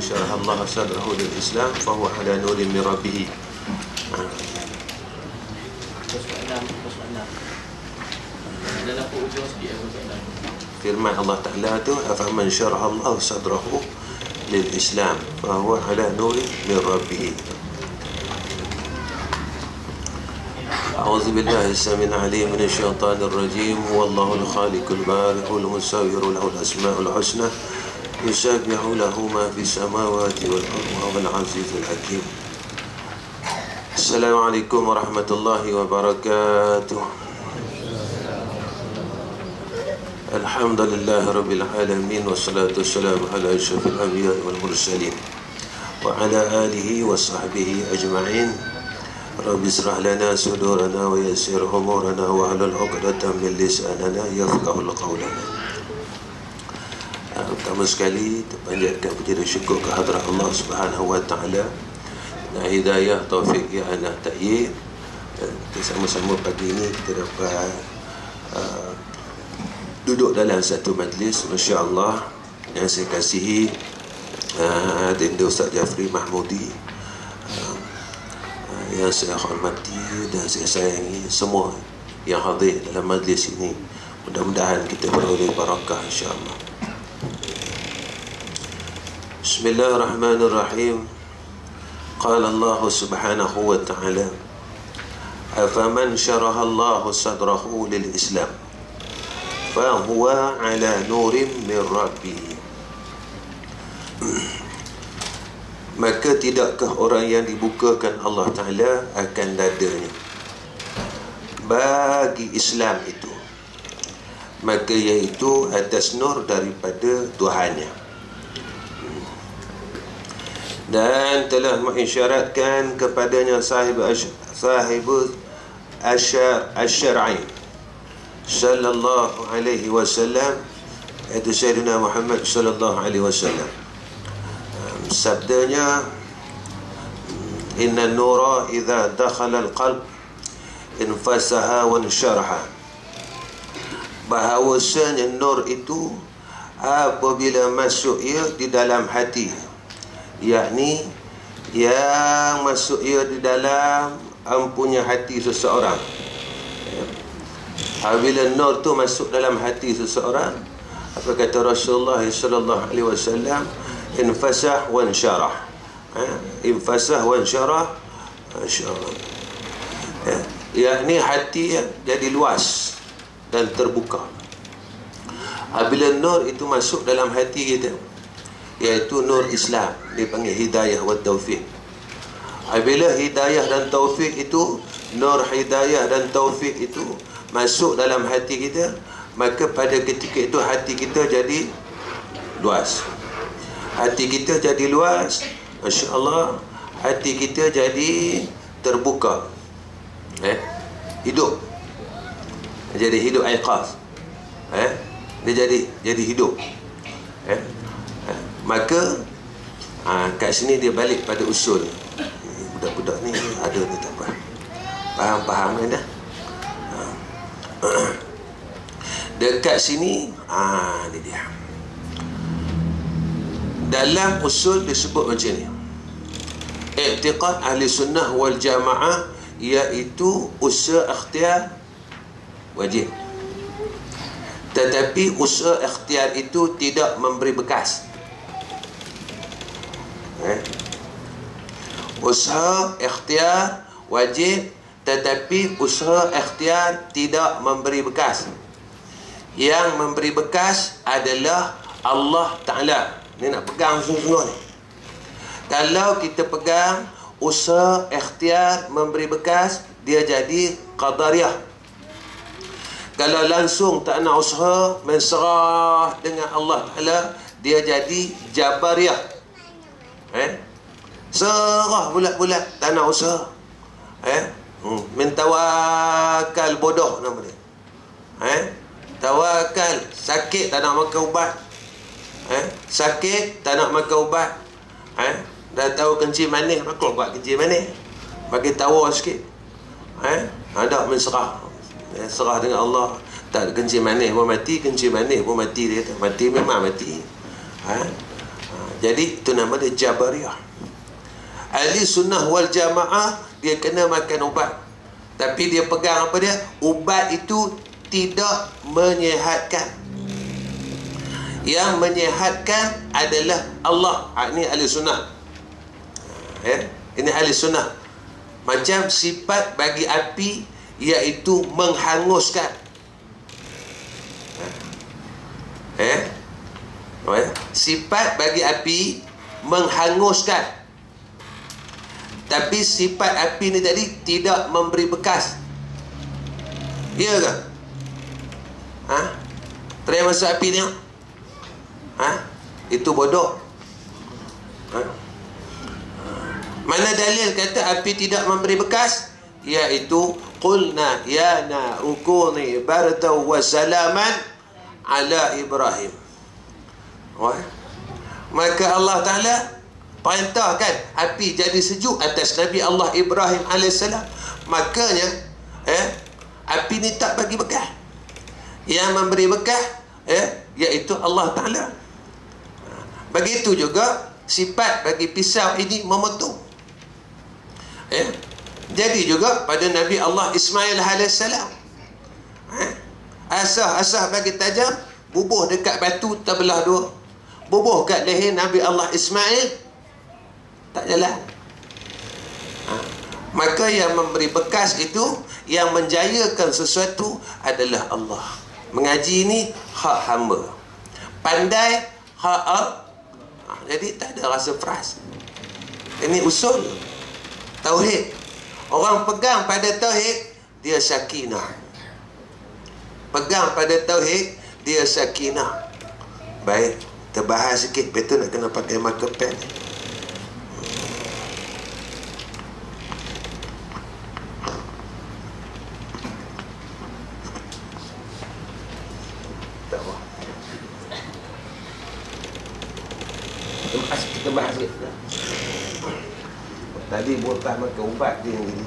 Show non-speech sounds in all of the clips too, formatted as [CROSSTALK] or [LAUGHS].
شرح الله صدره للإسلام فهو على نور من ربه. فرمان الله تعالى تو، أفمن شرح الله صدره للإسلام فهو على نور من ربه أعوذ بالله السميع العليم من الشيطان الرجيم هو الله الخالق البارئ المصور له الأسماء الحسنى يسبح له ما في السماوات والأرض وهو العزيز الحكيم. السلام عليكم ورحمة الله وبركاته. الحمد لله رب العالمين والصلاة والسلام على أشرف الأنبياء والمرسلين وعلى آله وصحبه أجمعين. رب اشرح لنا صدورنا ويسر أمورنا واحلل عقدة من لساننا يفقه قولنا. Pertama sekali terpanjatkan puji dan syukur ke hadrat Allah Subhanahu wa taala. Dan hidayah taufik ya Allah ta'yid kita sama-sama pagi ini kita dapat uh, duduk dalam satu majlis masya-Allah yang saya kasihi uh, Ustaz Jafri Mahmudi uh, yang saya hormati dan saya sayangi semua yang hadir dalam majlis ini. Mudah-mudahan kita beroleh barakah insya-Allah Bismillahirrahmanirrahim قال الله سبحانه وتعالى أفمن شرح الله صدره للإسلام فهو على نور من ربه maka tidakkah orang yang dibukakan Allah Ta'ala akan dadanya bagi Islam itu maka iaitu atas nur daripada Tuhannya dan telah mengisyaratkan kepadanya sahib sahib asyar asyar'i sallallahu alaihi wasallam itu Sayyidina Muhammad sallallahu alaihi wasallam. Sabdanya inna nura idza dakhala alqalb infasaha wa insyaraha bahawasanya nur itu apabila masuk ia di dalam hati yakni yang masuk ia di dalam ampunya hati seseorang. Apabila nur tu masuk dalam hati seseorang apa kata Rasulullah sallallahu alaihi wasallam? Infasah wa insyarah. Ha? infasah wa insyarah insyarah ya. yakni hati jadi luas dan terbuka. Apabila nur itu masuk dalam hati kita iaitu nur Islam. Dipanggil hidayah wa taufik apabila hidayah dan taufik itu nur hidayah dan taufik itu masuk dalam hati kita maka pada ketika itu hati kita jadi luas. Hati kita jadi luas Masya Allah hati kita jadi terbuka. Eh? hidup. Jadi hidup aiqaz eh? dia jadi jadi hidup. Eh? Maka ha, kat sini dia balik pada usul. Budak-budak ni ada ni tak apa. Faham-faham ni dah? Ha. [CLEARS THROAT] dekat sini ha, ni dia. Dalam usul disebut macam ni. I'tiqad ahli sunnah wal jamaah iaitu usaha ikhtiar wajib. Tetapi usaha ikhtiar itu tidak memberi bekas usaha ikhtiar wajib tetapi usaha ikhtiar tidak memberi bekas. Yang memberi bekas adalah Allah Ta'ala. Ni nak pegang sungguh-sungguh ni. Kalau kita pegang usaha ikhtiar memberi bekas dia jadi qadariyah. Kalau langsung tak nak usaha menserah dengan Allah Ta'ala dia jadi jabariyah. Eh serah bulat-bulat tak nak usaha. Eh? Hmm. mentawakal bodoh nama dia. Eh? Tawakal. Sakit tak nak makan ubat. Eh? Sakit tak nak makan ubat. Eh? Dah tahu kencing manis maka buat kencing manis? Bagi tawar sikit. Eh? Ada menserah eh, serah dengan Allah. Tak kencing manis pun mati kencing manis pun mati dia. Mati memang mati. Eh? Ha, jadi itu nama dia Jabariyah. Ahli sunnah wal jamaah dia kena makan ubat. Tapi dia pegang apa dia? Ubat itu tidak menyehatkan. Yang menyehatkan adalah Allah. Ha, ini ahli sunnah. Ya? Ini ahli sunnah. Macam sifat bagi api iaitu menghanguskan. Eh? Sifat bagi api menghanguskan. Tapi sifat api ni tadi tidak memberi bekas. Ya ke? Ha? Try masuk api ni. Ha? Itu bodoh. Ha? Mana dalil kata api tidak memberi bekas? Iaitu qulna ya na ukuni barda wa salaman ala Ibrahim. Wah. Maka Allah Taala perintahkan api jadi sejuk atas Nabi Allah Ibrahim alaihissalam. Makanya eh api ni tak bagi bekas. Yang memberi bekas eh iaitu Allah Taala. Begitu juga sifat bagi pisau ini memotong. Eh? Jadi juga pada Nabi Allah Ismail AS eh? Asah-asah bagi tajam Bubuh dekat batu terbelah dua Bubuh kat leher Nabi Allah Ismail Tak jalan ha? Maka yang memberi bekas itu Yang menjayakan sesuatu adalah Allah. Mengaji ini hak hamba. Pandai hak ha, Jadi tak ada rasa frust Ini usul. Tauhid. Orang pegang pada Tauhid Dia sakinah. Pegang pada Tauhid Dia sakinah. Baik Terbahas sikit. Betul nak kena pakai marker pen Kita bahas sikit Tadi ubat dia gini.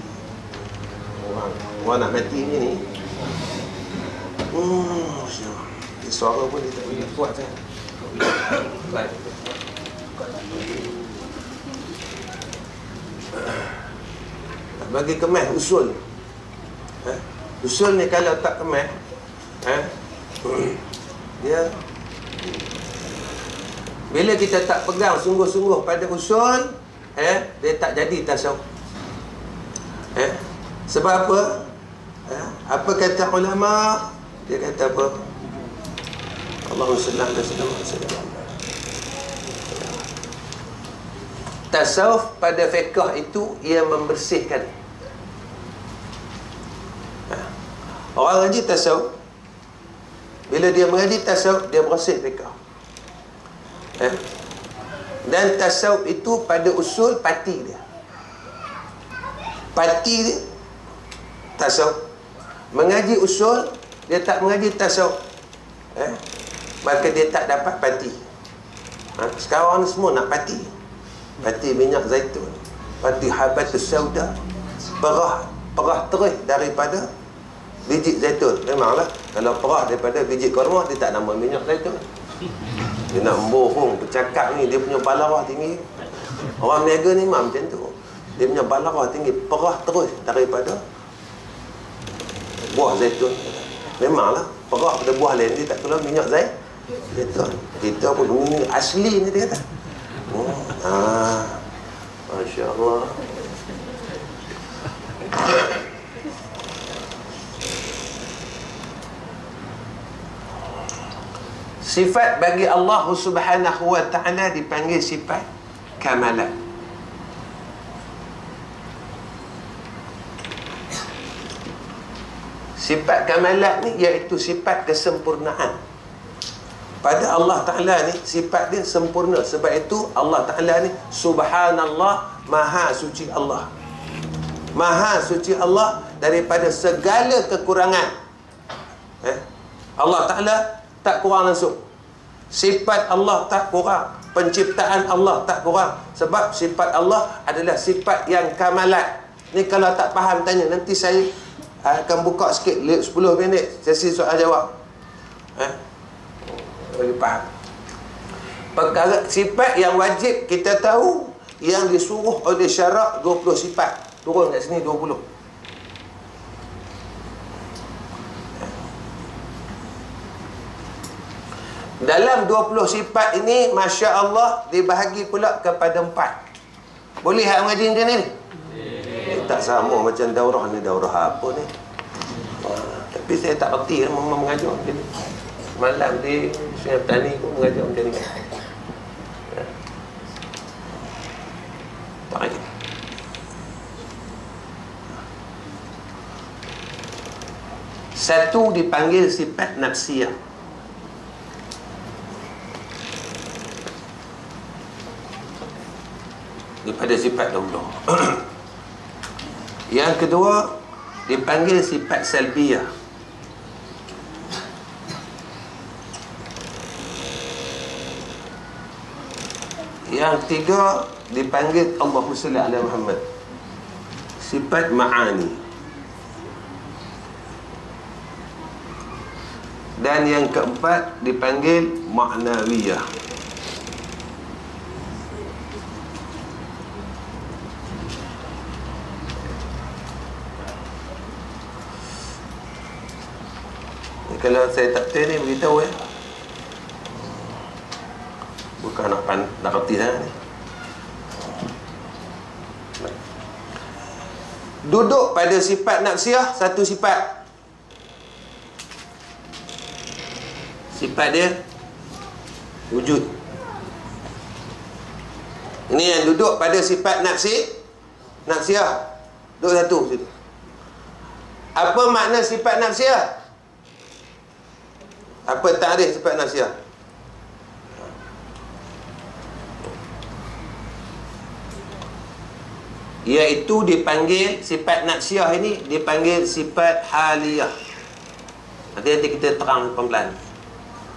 Orang, orang nak mati ni ni. Hmm, dia suara pun dia tak boleh kuat kan. Bagi kemas usul. Eh? Usul ni kalau tak kemas, eh? dia bila kita tak pegang sungguh-sungguh pada usul, eh dia tak jadi tasawuf eh? Sebab apa? Eh? apa kata ulama? Dia kata apa? Allahumma salli ala sayyidina tasawuf pada fiqh itu ia membersihkan. Eh? orang ngaji tasawuf bila dia mengaji tasawuf dia bersih fiqh. Eh? Dan tasawuf itu pada usul pati dia pati dia tasawuf. Mengaji usul dia tak mengaji tasawuf. Eh? maka dia tak dapat pati ha? sekarang ni semua nak pati pati minyak zaitun. Pati habatus sauda. Perah perah terih daripada biji zaitun. Memanglah kalau perah daripada biji korma dia tak nama minyak zaitun. Dia nak bohong bercakap ni dia punya balarah tinggi. Orang niaga ni memang macam tu dia punya balarah tinggi perah terus daripada buah zaitun. Memanglah perah pada buah lain dia tak keluar minyak zait zaitun. Kita pun ini asli ni dia kata. Oh, ah, Masya Allah Sifat bagi Allah Subhanahu wa taala dipanggil sifat kamalat. Sifat kamalat ni iaitu sifat kesempurnaan. Pada Allah Taala ni sifat dia sempurna. Sebab itu Allah Taala ni subhanallah maha suci Allah. Maha suci Allah daripada segala kekurangan. Eh? Allah Taala tak kurang langsung sifat Allah tak kurang penciptaan Allah tak kurang sebab sifat Allah adalah sifat yang kamalat ni kalau tak faham tanya nanti saya akan buka sikit 10 minit. Sesi soal jawab. Eh? bagi faham? Perkara sifat yang wajib kita tahu yang disuruh oleh syarak 20 sifat. Turun kat sini 20 dalam 20 sifat ini Masya Allah dibahagi pula kepada empat. Boleh hak mengaji macam ni tak sama macam daurah ni daurah apa ni Wah, tapi saya tak reti memang mengajar macam ni malam di Sungai Petani pun mengajar macam ni Ya. Baik. Satu dipanggil sifat nafsiyah. Daripada sifat dahulu. [COUGHS] Yang kedua dipanggil sifat salbiyah. Yang ketiga dipanggil Allahumma salli ala Muhammad. Sifat ma'ani. Dan yang keempat dipanggil ma'nawiyah. Kalau saya tak betul ni beritahu ya. Bukan nak pan, nak reti sangat ni. Duduk pada sifat nafsiah satu sifat. Sifat dia wujud. Ini yang duduk pada sifat nafsi nafsiah. Duduk satu situ. Apa makna sifat nafsiah? Apa tarikh sifat nafsiah? Iaitu dipanggil sifat nafsiah ini dipanggil sifat haliyah. Nanti-nanti kita terang pelan-pelan.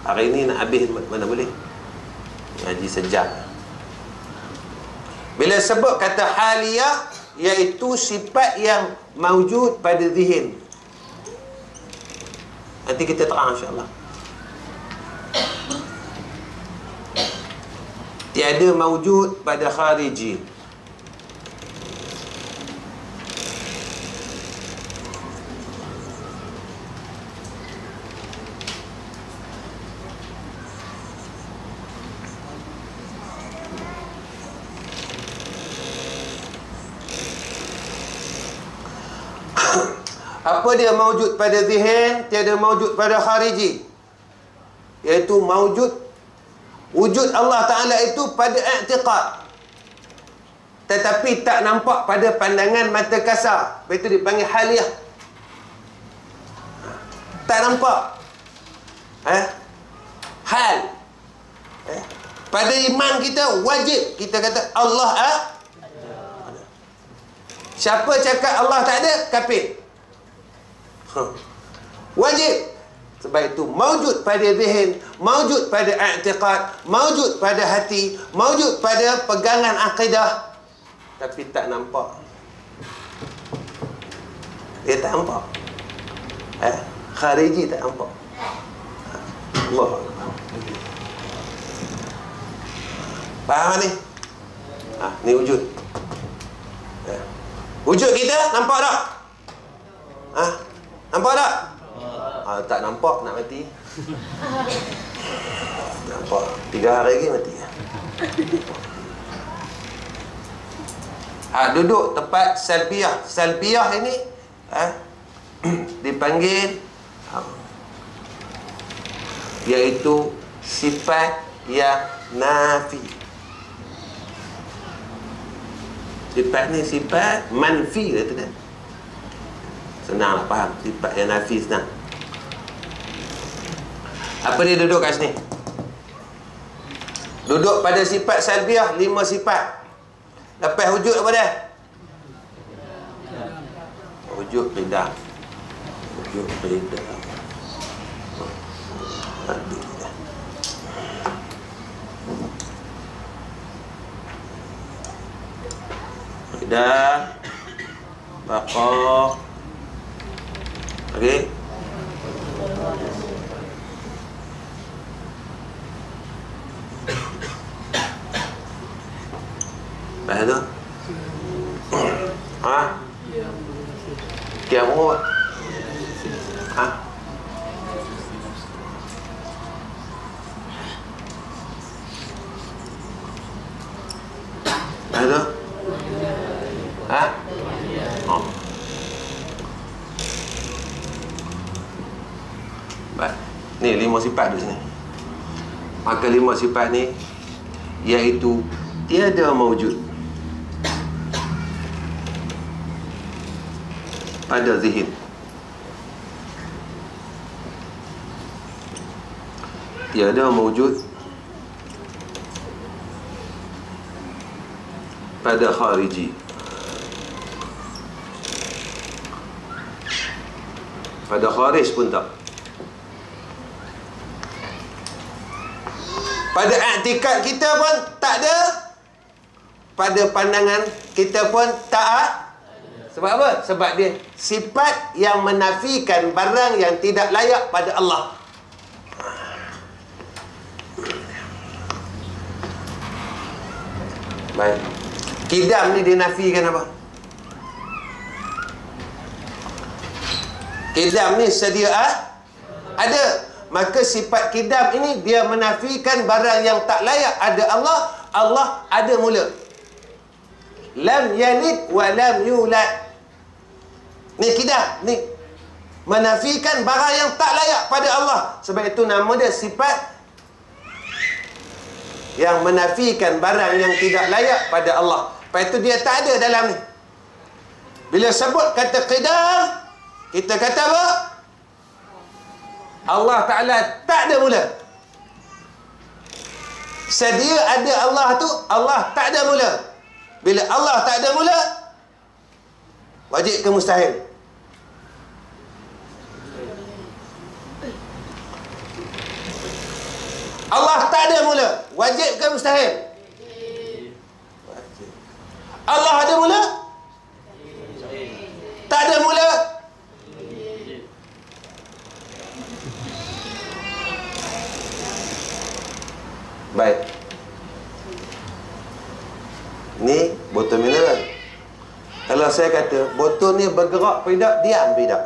Hari ini nak habis mana boleh? Ngaji sejam. Bila sebut kata haliyah iaitu sifat yang maujud pada zihin. Nanti kita terang insya-Allah. Tiada maujud pada khariji. [COUGHS] Apa dia maujud pada zihin, tiada maujud pada khariji. Iaitu maujud wujud Allah Taala itu pada i'tiqad. Tetapi tak nampak pada pandangan mata kasar. Itu dipanggil haliyah. Tak nampak. Eh? Hal. Eh? Pada iman kita wajib kita kata Allah ah. Siapa cakap Allah tak ada, kafir. Wajib. Sebab itu maujud pada zihin, maujud pada i'tiqad, maujud pada hati, maujud pada pegangan akidah tapi tak nampak. Dia tak nampak. Eh, khariji tak nampak. Allah. Faham ni? Ha, ni wujud. Eh. Wujud kita nampak tak? Ha? Nampak tak? Ha, tak nampak nak mati. nampak. Tiga hari lagi mati. Ha, duduk tempat salbiah. Salbiah ini ha, [CLEARS THROAT] dipanggil ha, iaitu sifat yang nafi. Sifat ni sifat manfi kata dia. Senang lah faham. Sifat yang nafi senang. Apa dia duduk kat sini? Duduk pada sifat salbiah Lima sifat. Lepas wujud apa dia? Wujud pindah Wujud pindah Bapak Okey. Okay? بعده lima sifat ni iaitu tiada mewujud pada zihin. Tiada mewujud pada khariji. Pada kharij pun tak. Pada aktikad kita pun tak ada. Pada pandangan kita pun tak Sebab apa? Sebab dia sifat yang menafikan barang yang tidak layak pada Allah. Baik. Kidam ni dia nafikan apa? Kidam ni sedia? Ada. Maka sifat kidam ini dia menafikan barang yang tak layak ada Allah. Allah ada mula. Lam yalid wa lam yulad. Ni kidam. Ni menafikan barang yang tak layak pada Allah. Sebab itu nama dia sifat yang menafikan barang yang tidak layak pada Allah. Lepas itu dia tak ada dalam ni. Bila sebut kata qidam, kita kata apa? Allah Ta'ala tak ada mula. Sedia ada Allah tu, Allah tak ada mula. Bila Allah tak ada mula, wajib ke mustahil? Allah tak ada mula. Wajib ke mustahil? Allah ada mula? Tak ada mula? Baik. Ni botol mineral. Kalau saya kata botol ni bergerak tidak, diam tidak.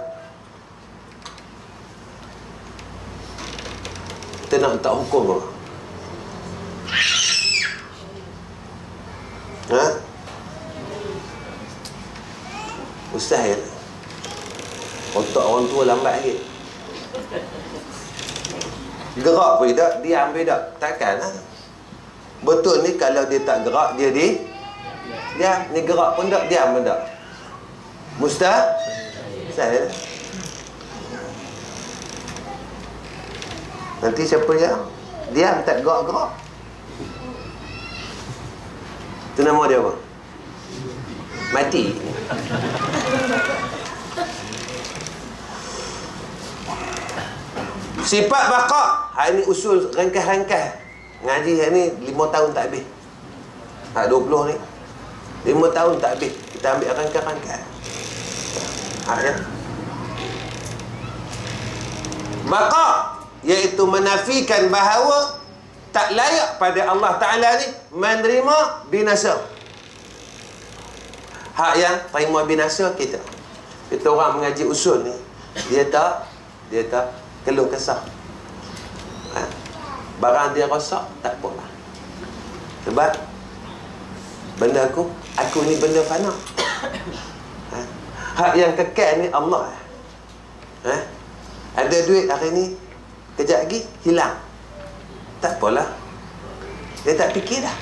Kita nak tak hukum apa? Ha? Mustahil. Otak orang tua lambat sikit. Gerak pun tidak, diam pun tidak. Takkan lah. Betul ni kalau dia tak gerak, dia di dia ni gerak pun tak, diam pun tak. Mustahil. Mustahil. Nanti siapa yang diam tak gerak-gerak. Itu nama dia apa? Mati. Sifat baqa. Hari ni usul rangkas-rangkas. Ngaji hari ni 5 tahun tak habis. Ha 20 ni. 5 tahun tak habis. Kita ambil rangkas-rangkas. Ha ya. Baqa iaitu menafikan bahawa tak layak pada Allah Taala ni menerima binasa. Hak yang terima binasa kita. Kita orang mengaji usul ni, dia tak dia tak keluh kesah. Ha? Barang dia rosak, tak apalah. Sebab benda aku, aku ni benda fana. [COUGHS] Ha? Hak yang kekal ni Allah. Ha? Ada duit hari ni, kejap lagi hilang. Tak apalah. Dia tak fikir dah.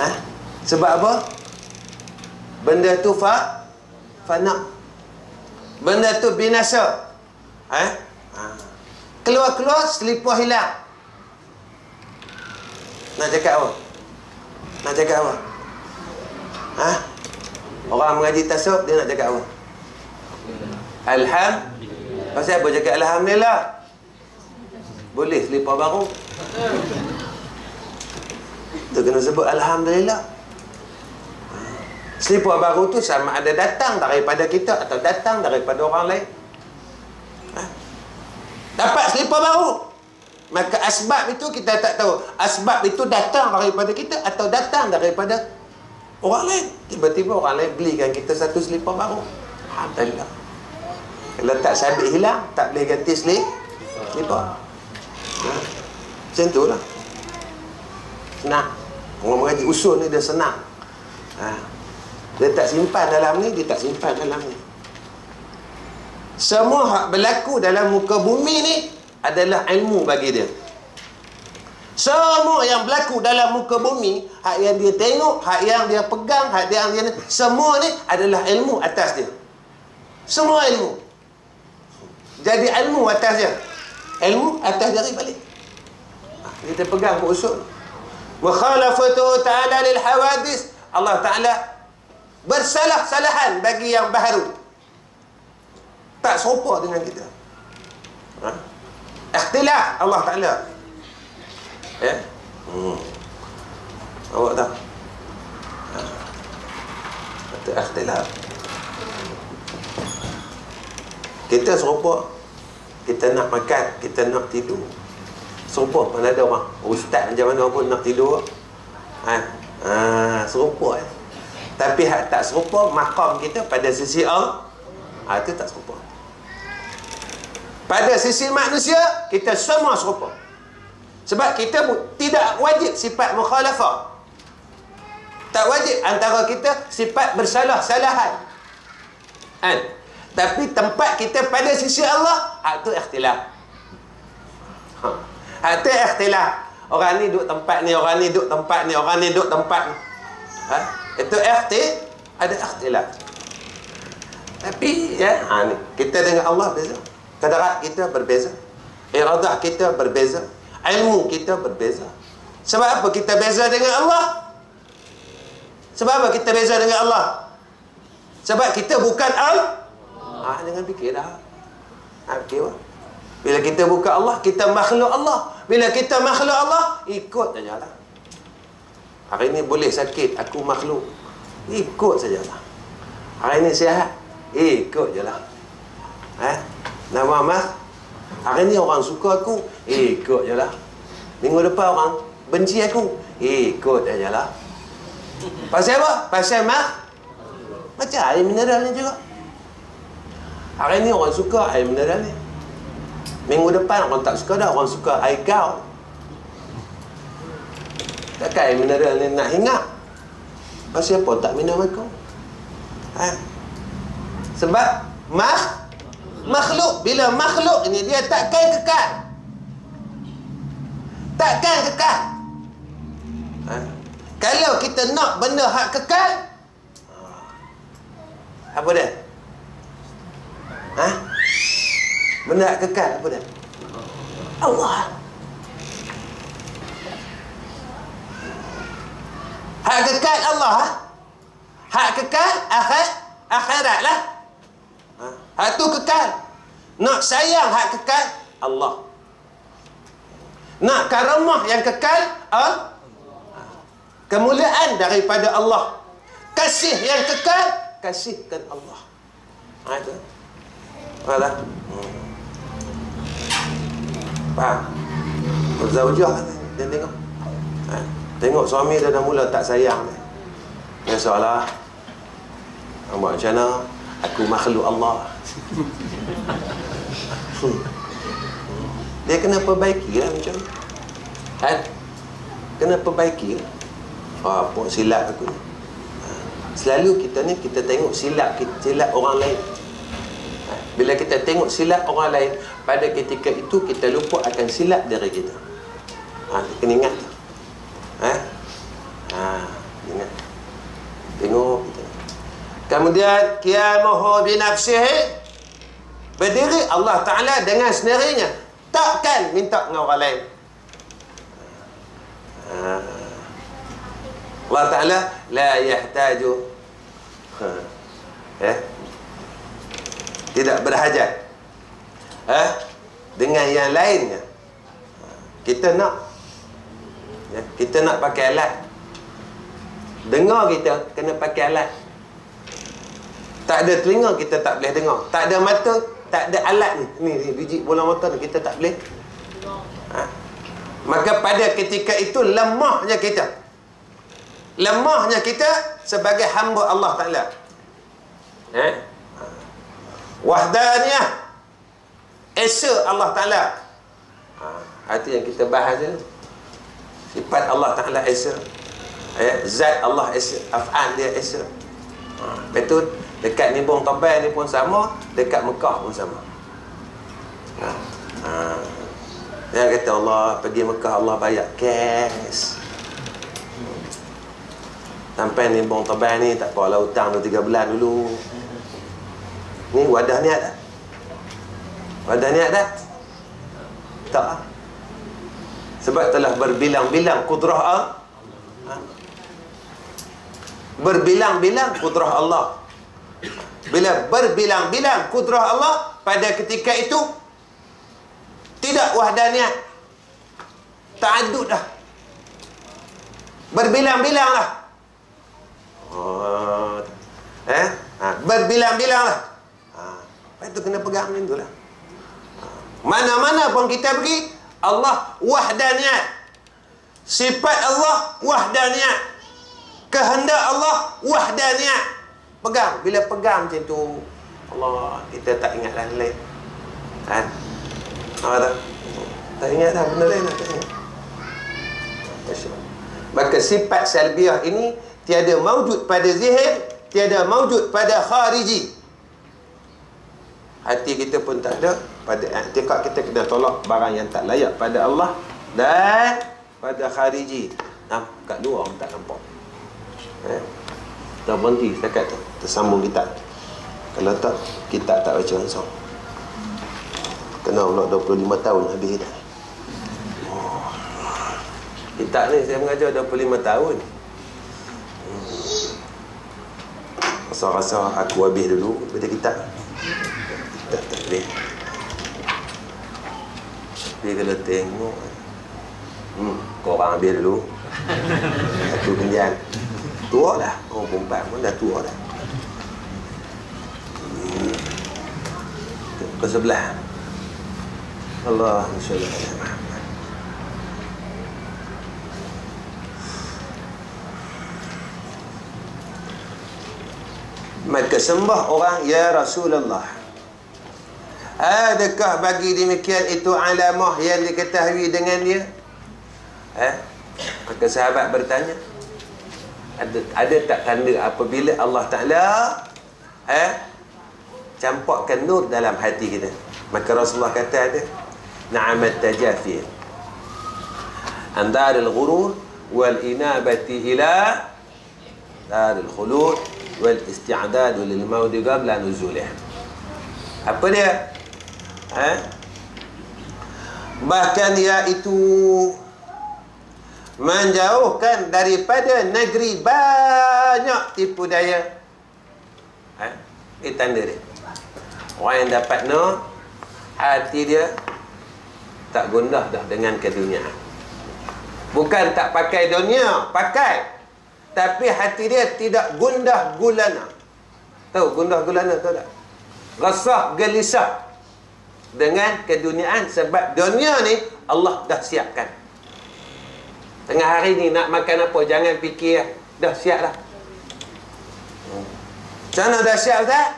Ha? Sebab apa? Benda tu fa fana. Benda tu binasa. Ha? Ha. Keluar-keluar selipar hilang. Nak cakap apa? Nak cakap apa? Ha? Orang mengaji tasawuf dia nak cakap apa? Alham. Pasal apa cakap alhamdulillah? Boleh selipar baru. Tu kena sebut Alhamdulillah. Selipar baru tu sama ada datang daripada kita atau datang daripada orang lain. Dapat selipar baru. Maka asbab itu kita tak tahu. Asbab itu datang daripada kita atau datang daripada Orang lain Tiba-tiba orang lain belikan kita satu selipar baru Alhamdulillah Kalau tak sabit hilang Tak boleh ganti selip Selipar ha? Macam tu lah Senang Orang mengaji usul ni dia senang ha? Dia tak simpan dalam ni Dia tak simpan dalam ni Semua hak berlaku dalam muka bumi ni Adalah ilmu bagi dia semua yang berlaku dalam muka bumi, hak yang dia tengok, hak yang dia pegang, hak yang dia semua ni adalah ilmu atas dia. Semua ilmu. Jadi ilmu atas dia. Ilmu atas dia balik. Kita pegang ke usul. Mukhalafatu ta'ala lil hawadis. Allah Ta'ala bersalah-salahan bagi yang baru. Tak serupa dengan kita. Ha? Ikhtilaf Allah Ta'ala Ya? Hmm. Awak tahu? Ha. Itu ikhtilaf. Kita serupa. Kita nak makan, kita nak tidur. Serupa mana ada orang. Ustaz macam mana pun nak tidur. Ha. Ha. serupa eh. Tapi hak tak serupa makam kita pada sisi Allah. Ha, itu tak serupa. Pada sisi manusia, kita semua serupa. Sebab kita tidak wajib sifat mukhalafah. Tak wajib antara kita sifat bersalah-salahan. Kan? Tapi tempat kita pada sisi Allah, hak tu ikhtilaf. Ha. Hak tu ikhtilaf. Orang ni duduk tempat ni, orang ni duduk tempat ni, orang ni duduk tempat ni. Ha? Itu ikhtilaf. Ada ikhtilaf. Tapi ya, ha, ni. kita dengan Allah beza. Kadarat kita berbeza. Iradah kita berbeza. Ilmu kita berbeza. Sebab apa kita beza dengan Allah? Sebab apa kita beza dengan Allah? Sebab kita bukan Al? Ah jangan fikir dah. Ah fikir apa? Bila kita bukan Allah kita makhluk Allah. Bila kita makhluk Allah ikut saja lah hari ini boleh sakit aku makhluk. Ikut saja lah hari ini sihat ikut je lah. Eh nama mah Hari ni orang suka aku, eh, ikut je lah. Minggu depan orang benci aku, eh, ikut je lah. Pasal apa? Pasal mah? Macam air mineral ni juga. Hari ni orang suka air mineral ni. Minggu depan orang tak suka dah, orang suka air kau. Takkan air mineral ni nak hingat? Pasal apa tak minum aku? Ha? Sebab mah makhluk bila makhluk ini dia takkan kekal takkan kekal ha? kalau kita nak benda hak kekal apa dia ha? benda hak kekal apa dia Allah hak kekal Allah ha? hak kekal akhirat akhirat lah Ha? Hak tu kekal. Nak sayang hak kekal Allah. Nak karamah yang kekal Allah. Kemuliaan daripada Allah. Kasih yang kekal kasihkan Allah. Ha itu. Faham? Hmm. Faham? Zaujah dia tengok. Ha? Tengok suami dia dah mula tak sayang dia. Biasalah. Ambil macam mana? Aku makhluk Allah [LAUGHS] Dia kena perbaiki lah macam Kan? Kena perbaiki oh, Apa silap aku ni ha. Selalu kita ni kita tengok silap silap orang lain ha. Bila kita tengok silap orang lain Pada ketika itu kita lupa akan silap diri kita ha, Kena ingat Ha? Ha, ingat Tengok kita Kemudian qiyamuhu bi nafsihi berdiri Allah Taala dengan sendirinya. Takkan minta dengan orang lain. Ha. Allah Taala la yahtaju ya. Tidak berhajat. Ha? Dengan yang lainnya. Kita nak ya, kita nak pakai alat. Dengar kita kena pakai alat. Tak ada telinga kita tak boleh dengar. Tak ada mata, tak ada alat ni. Ni, ni biji bola mata ni kita tak boleh. Ha. Maka pada ketika itu lemahnya kita. lemahnya kita sebagai hamba Allah Taala. Eh wahdaniyah esa Allah Taala. Ha, hati yang kita bahas ni. Sifat Allah Taala esa. Eh zat Allah esa. Af'al dia esa. Ha, betul dekat Nibong Tobai ni pun sama dekat Mekah pun sama ha. Ha. Dia kata Allah pergi Mekah Allah bayar cash Sampai ni bong terbang ni tak apa lah hutang 2 3 bulan dulu. Ni wadah niat tak? Wadah niat tak? Tak. Sebab telah berbilang-bilang kudrah Allah. Ha? Berbilang-bilang kudrah Allah. Bila berbilang-bilang kudrah Allah pada ketika itu tidak wahdaniat. Ta'addud dah. Berbilang-bilang lah. Oh, eh? Ha, berbilang-bilang lah. Ha, itu kena pegang macam tu lah. Ha, mana-mana pun kita pergi, Allah wahdaniat. Sifat Allah wahdaniat. Kehendak Allah wahdaniat. Pegang. Bila pegang macam tu, Allah, kita tak ingat lah lain. Ha? Apa tak? Tak ingat dah benda lain lah. Tak ingat. Maka sifat salbiah ini tiada maujud pada zihir tiada maujud pada khariji hati kita pun tak ada pada i'tikad kita kena tolak barang yang tak layak pada Allah dan pada khariji nah, kat luar tak nampak eh? kita berhenti setakat tu tersambung kita. Kalau tak kita tak baca langsung. Kena pula 25 tahun habis dah. Oh. kita ni saya mengajar 25 tahun. Rasa-rasa aku habis dulu Baca kitab Tak, tak boleh. Dia kalau tengok. Hmm, kau orang habis dulu. [LAUGHS] Aku kenjang Tua dah. Orang perempuan pun dah tua dah. hmm. Ke sebelah Allah Allah maka sembah orang ya Rasulullah. Adakah bagi demikian itu alamah yang diketahui dengan dia? Eh? maka sahabat bertanya ada ada tak tanda apabila Allah Taala eh campakkan nur dalam hati kita. Maka Rasulullah kata ada na'amat tajafi andar al-ghurur wal inabati ila dar al-khulud wal isti'dad lil maut qabla nuzulih. Apa dia? Ha? bahkan iaitu menjauhkan daripada negeri banyak tipu daya. Ha? ini tanda dia orang yang dapat no hati dia tak gundah dah dengan keduniaan bukan tak pakai dunia pakai tapi hati dia tidak gundah gulana. Tahu gundah gulana tahu tak? Rasah gelisah dengan keduniaan sebab dunia ni Allah dah siapkan. Tengah hari ni nak makan apa jangan fikir dah siap dah. Macam mana dah siap tak?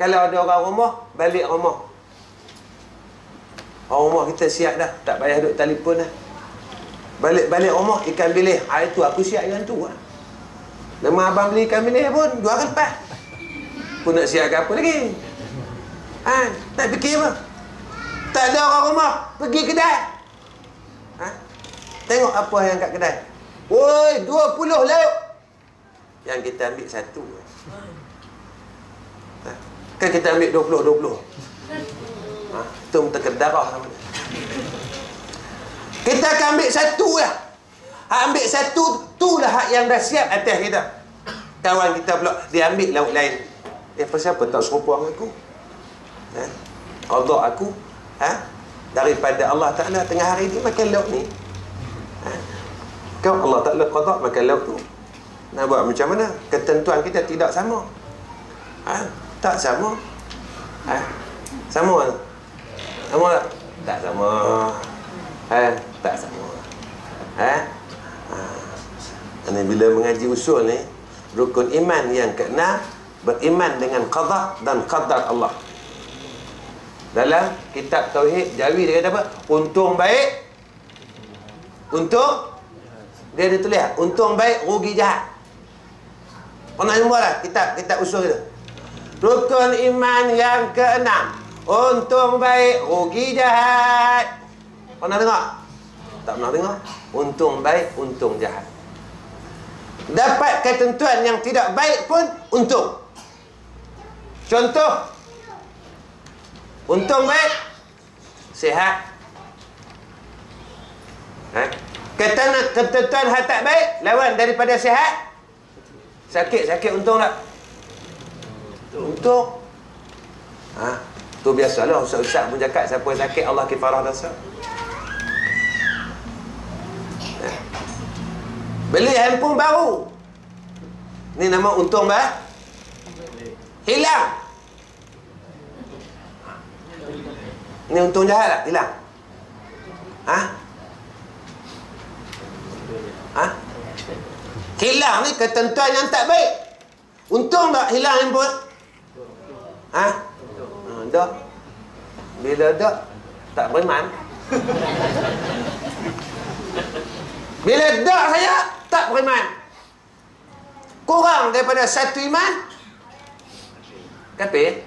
Kalau ada orang rumah, balik rumah. Orang rumah kita siap dah. Tak payah duduk telefon dah. Balik-balik rumah, ikan bilis. Ah, itu aku siap yang tu lah. Nama abang beli ikan bilis pun dua kertas. Pun nak siapkan apa lagi? Ha, tak fikir apa? Tak ada orang rumah, pergi kedai. Ha? Tengok apa yang kat kedai. Woi, dua puluh lauk. Yang kita ambil satu. Kan kita ambil dua puluh, dua puluh. Ha? Itu terkedarah sama dia. Kita akan ambil satu lah. Hak ambil satu, itulah hak yang dah siap atas kita. Kawan kita pula, dia ambil lauk lain. Eh, apa siapa tak serupa dengan aku? Ha? Qadha aku, ha? daripada Allah Ta'ala tengah hari ni makan lauk ni. Ha? Kau Allah Ta'ala qadha makan lauk tu. Nak buat macam mana? Ketentuan kita tidak sama. Ha? Tak sama. Ha? Sama Sama tak? Tak sama. Ha? Tak sama. Ha? Ini bila mengaji usul ni rukun iman yang keenam beriman dengan qada dan qadar Allah. Dalam kitab tauhid Jawi dia kata apa? Untung baik untung dia ada tulis untung baik rugi jahat. Pernah jumpa lah kitab kitab usul itu. Rukun iman yang keenam. Untung baik rugi jahat. Pernah dengar? Tak pernah dengar. Untung baik, untung jahat. Dapat ketentuan yang tidak baik pun untung. Contoh. Untung baik. Sihat. Ha? Ketentuan hal tak baik. Lawan daripada sihat. Sakit-sakit untung tak? Untung. Ha? Tu biasalah Ustaz-Ustaz pun cakap siapa yang sakit Allah kifarah dosa. Beli handphone baru. Ni nama untung bah. Hilang. Ni untung jahat tak? Hilang. Ha? Ha? Hilang ni ketentuan yang tak baik. Untung tak hilang handphone? Ha? Ha, dah. Bila dah, tak beriman. [LAUGHS] Bila dah saya, tak beriman. Kurang daripada satu iman. Kafir.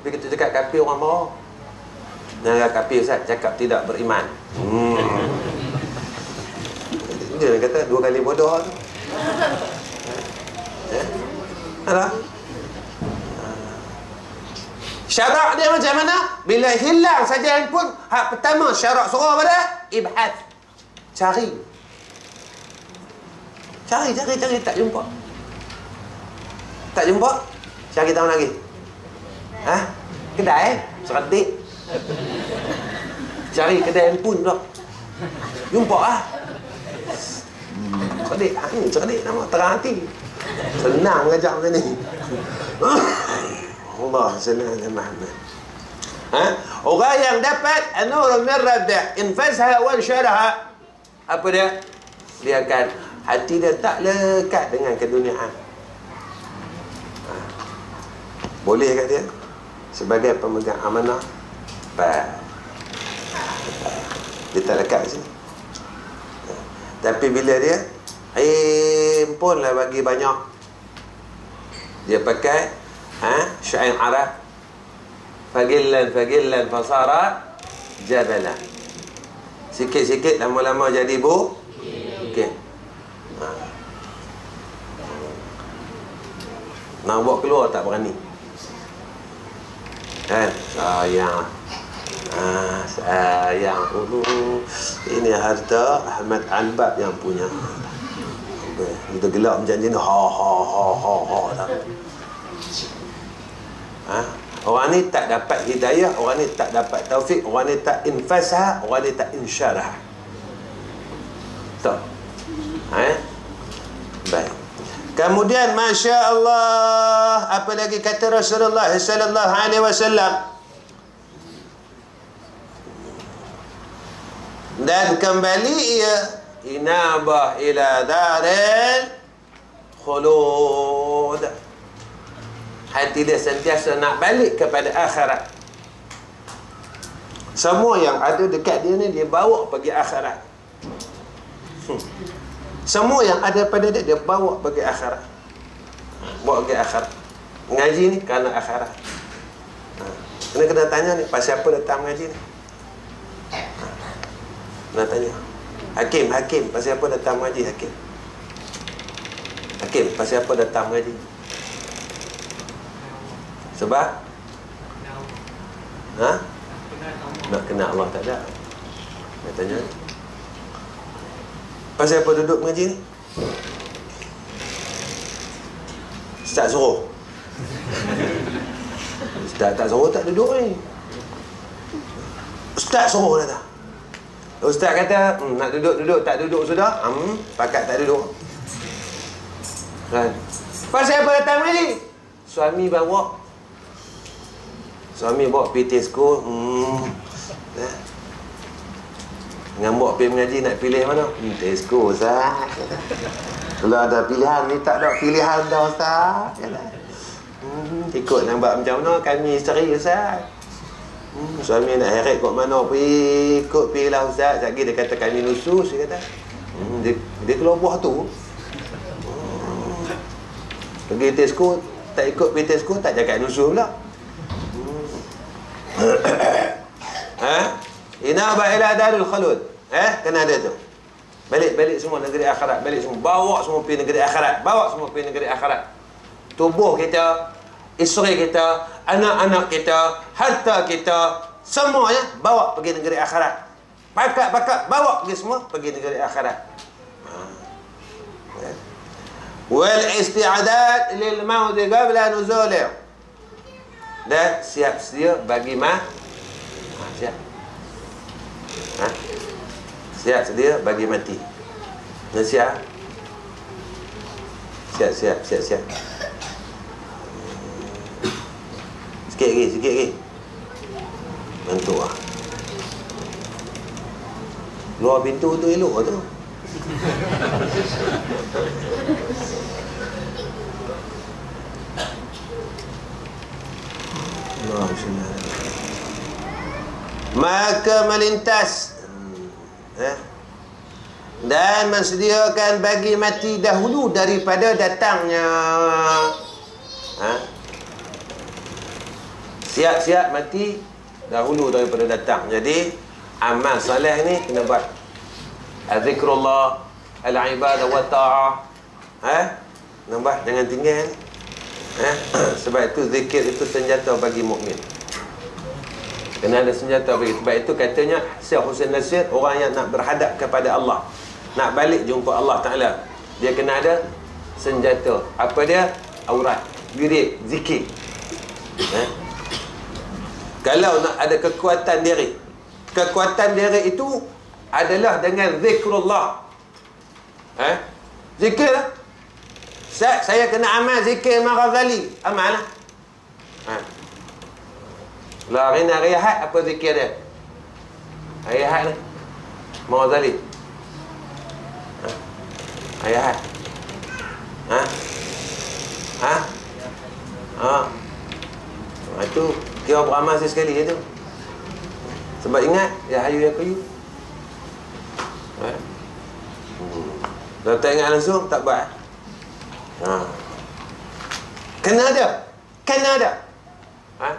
Tapi kita cakap kafir orang marah. Nah, kafir Ustaz cakap tidak beriman. Hmm. [LAUGHS] Dia kata dua kali bodoh tu. [LAUGHS] Eh? Ada? Syarak dia macam mana? Bila hilang saja handphone, hak pertama syarak suruh pada ibhad. Cari. Cari, cari, cari. Tak jumpa. Tak jumpa? Cari tahun lagi. Ha? Kedai? Seratik. Cari kedai handphone pula. Jumpa lah. Cerdik. Ha, ni cerdik nama. Terang hati. Senang mengajar macam ni. Allah senang Muhammad. Ha? Orang yang dapat anur min rabbih infasha wa syaraha apa dia? Dia akan hati dia tak lekat dengan keduniaan. Ha. Boleh kat dia sebagai pemegang amanah Pak. Dia tak lekat sini. Ha. Tapi bila dia pun lah bagi banyak dia pakai ha? Syair Arab. Fagillan fagillan fasara jabalan. Sikit-sikit lama-lama jadi bu? Okey. Ha. nak buat keluar tak berani? Kan? Sayang. Ah sayang. Uh, ini harta Ahmad Anbab yang punya. Kita gelap macam ni. Ha ha ha ha ha. Ha? Orang ni tak dapat hidayah, orang ni tak dapat taufik, orang ni tak infasah, orang ni tak insyarah. Tak. Ha? Baik. Kemudian Masya Allah Apa lagi kata Rasulullah Sallallahu Alaihi Wasallam Dan kembali ia inabah ila daril khulud hati dia sentiasa nak balik kepada akhirat semua yang ada dekat dia ni dia bawa pergi akhirat hmm. semua yang ada pada dia dia bawa pergi akhirat bawa pergi akhirat ngaji ni kerana akhirat ha. kena kena tanya ni pasal apa datang ngaji ni ha. kena tanya Hakim, Hakim, pasal apa datang mengaji Hakim? Hakim, pasal apa datang mengaji? Sebab? Ha? Nak kenal Allah tak ada. Dia tanya. Pasal apa duduk mengaji ni? Ustaz suruh. [LAUGHS] Ustaz tak suruh tak duduk ni. Ustaz suruh dah tak? Ustaz kata, hmm, nak duduk-duduk, tak duduk sudah? Hmm, pakat tak duduk. Kan? Pasal apa datang ni? Suami bawa. Suami bawa pergi Tesco. Hmm. Eh. Dengan bawa pergi mengaji nak pilih mana? Hmm, Tesco, Ustaz. Kalau ada pilihan ni tak ada pilihan dah Ustaz. Hmm, ikut nampak macam mana kami isteri Ustaz. Hmm, suami nak heret kot mana pergi ikut pergi lah Ustaz. Lagi dia kata kami nusus dia kata. Hmm, dia, dia keluar buah tu. Hmm, pergi Tesco tak ikut pergi Tesco tak cakap nusus pula. [COUGHS] Ha? Inabah ila darul khulud. Eh, kena ada tu. Balik balik semua negeri akhirat, balik semua. Bawa semua pergi negeri akhirat. Bawa semua pergi negeri akhirat. Tubuh kita, isteri kita, anak-anak kita, harta kita, semuanya bawa pergi negeri akhirat. Pakat-pakat bawa pergi semua pergi negeri akhirat. Ha. Wal isti'adat lil maut qabla nuzulih. Dan siap sedia bagi mah. Ha, siap. Ha? Siap sedia bagi mati. Dan siap. Siap, siap, siap, siap. Sikit lagi, sikit lagi. Bantu lah. Luar pintu tu elok tu. [LAUGHS] Maka melintas. Eh? dan mensediakan bagi mati dahulu daripada datangnya. Ha? siap-siap mati dahulu daripada datang. Jadi amal salih ni kena buat. Zikrullah al-ibadah wa ta'ah. Eh? nampak jangan tinggal eh? [COUGHS] sebab itu zikir itu senjata bagi mukmin Kena ada senjata bagi Sebab itu katanya Syekh Hussein Nasir Orang yang nak berhadap kepada Allah Nak balik jumpa Allah Ta'ala Dia kena ada senjata Apa dia? Aurat Wirid Zikir eh? Kalau nak ada kekuatan diri Kekuatan diri itu Adalah dengan zikrullah eh? Zikir lah saya, kena amal zikir Imam Ghazali Amal lah ha. Lah hari ni hari Ahad apa zikir dia? Hari Ahad ni. Mau Zali. Ha? Ahad. Ha? Ha? Ha? Ha? Itu kira beramal sekali itu. Sebab ingat ya hayu ya kayu. Ha? Hmm. Kalau tak ingat langsung tak buat. Ha. Kena ada. Kena ada. Ha?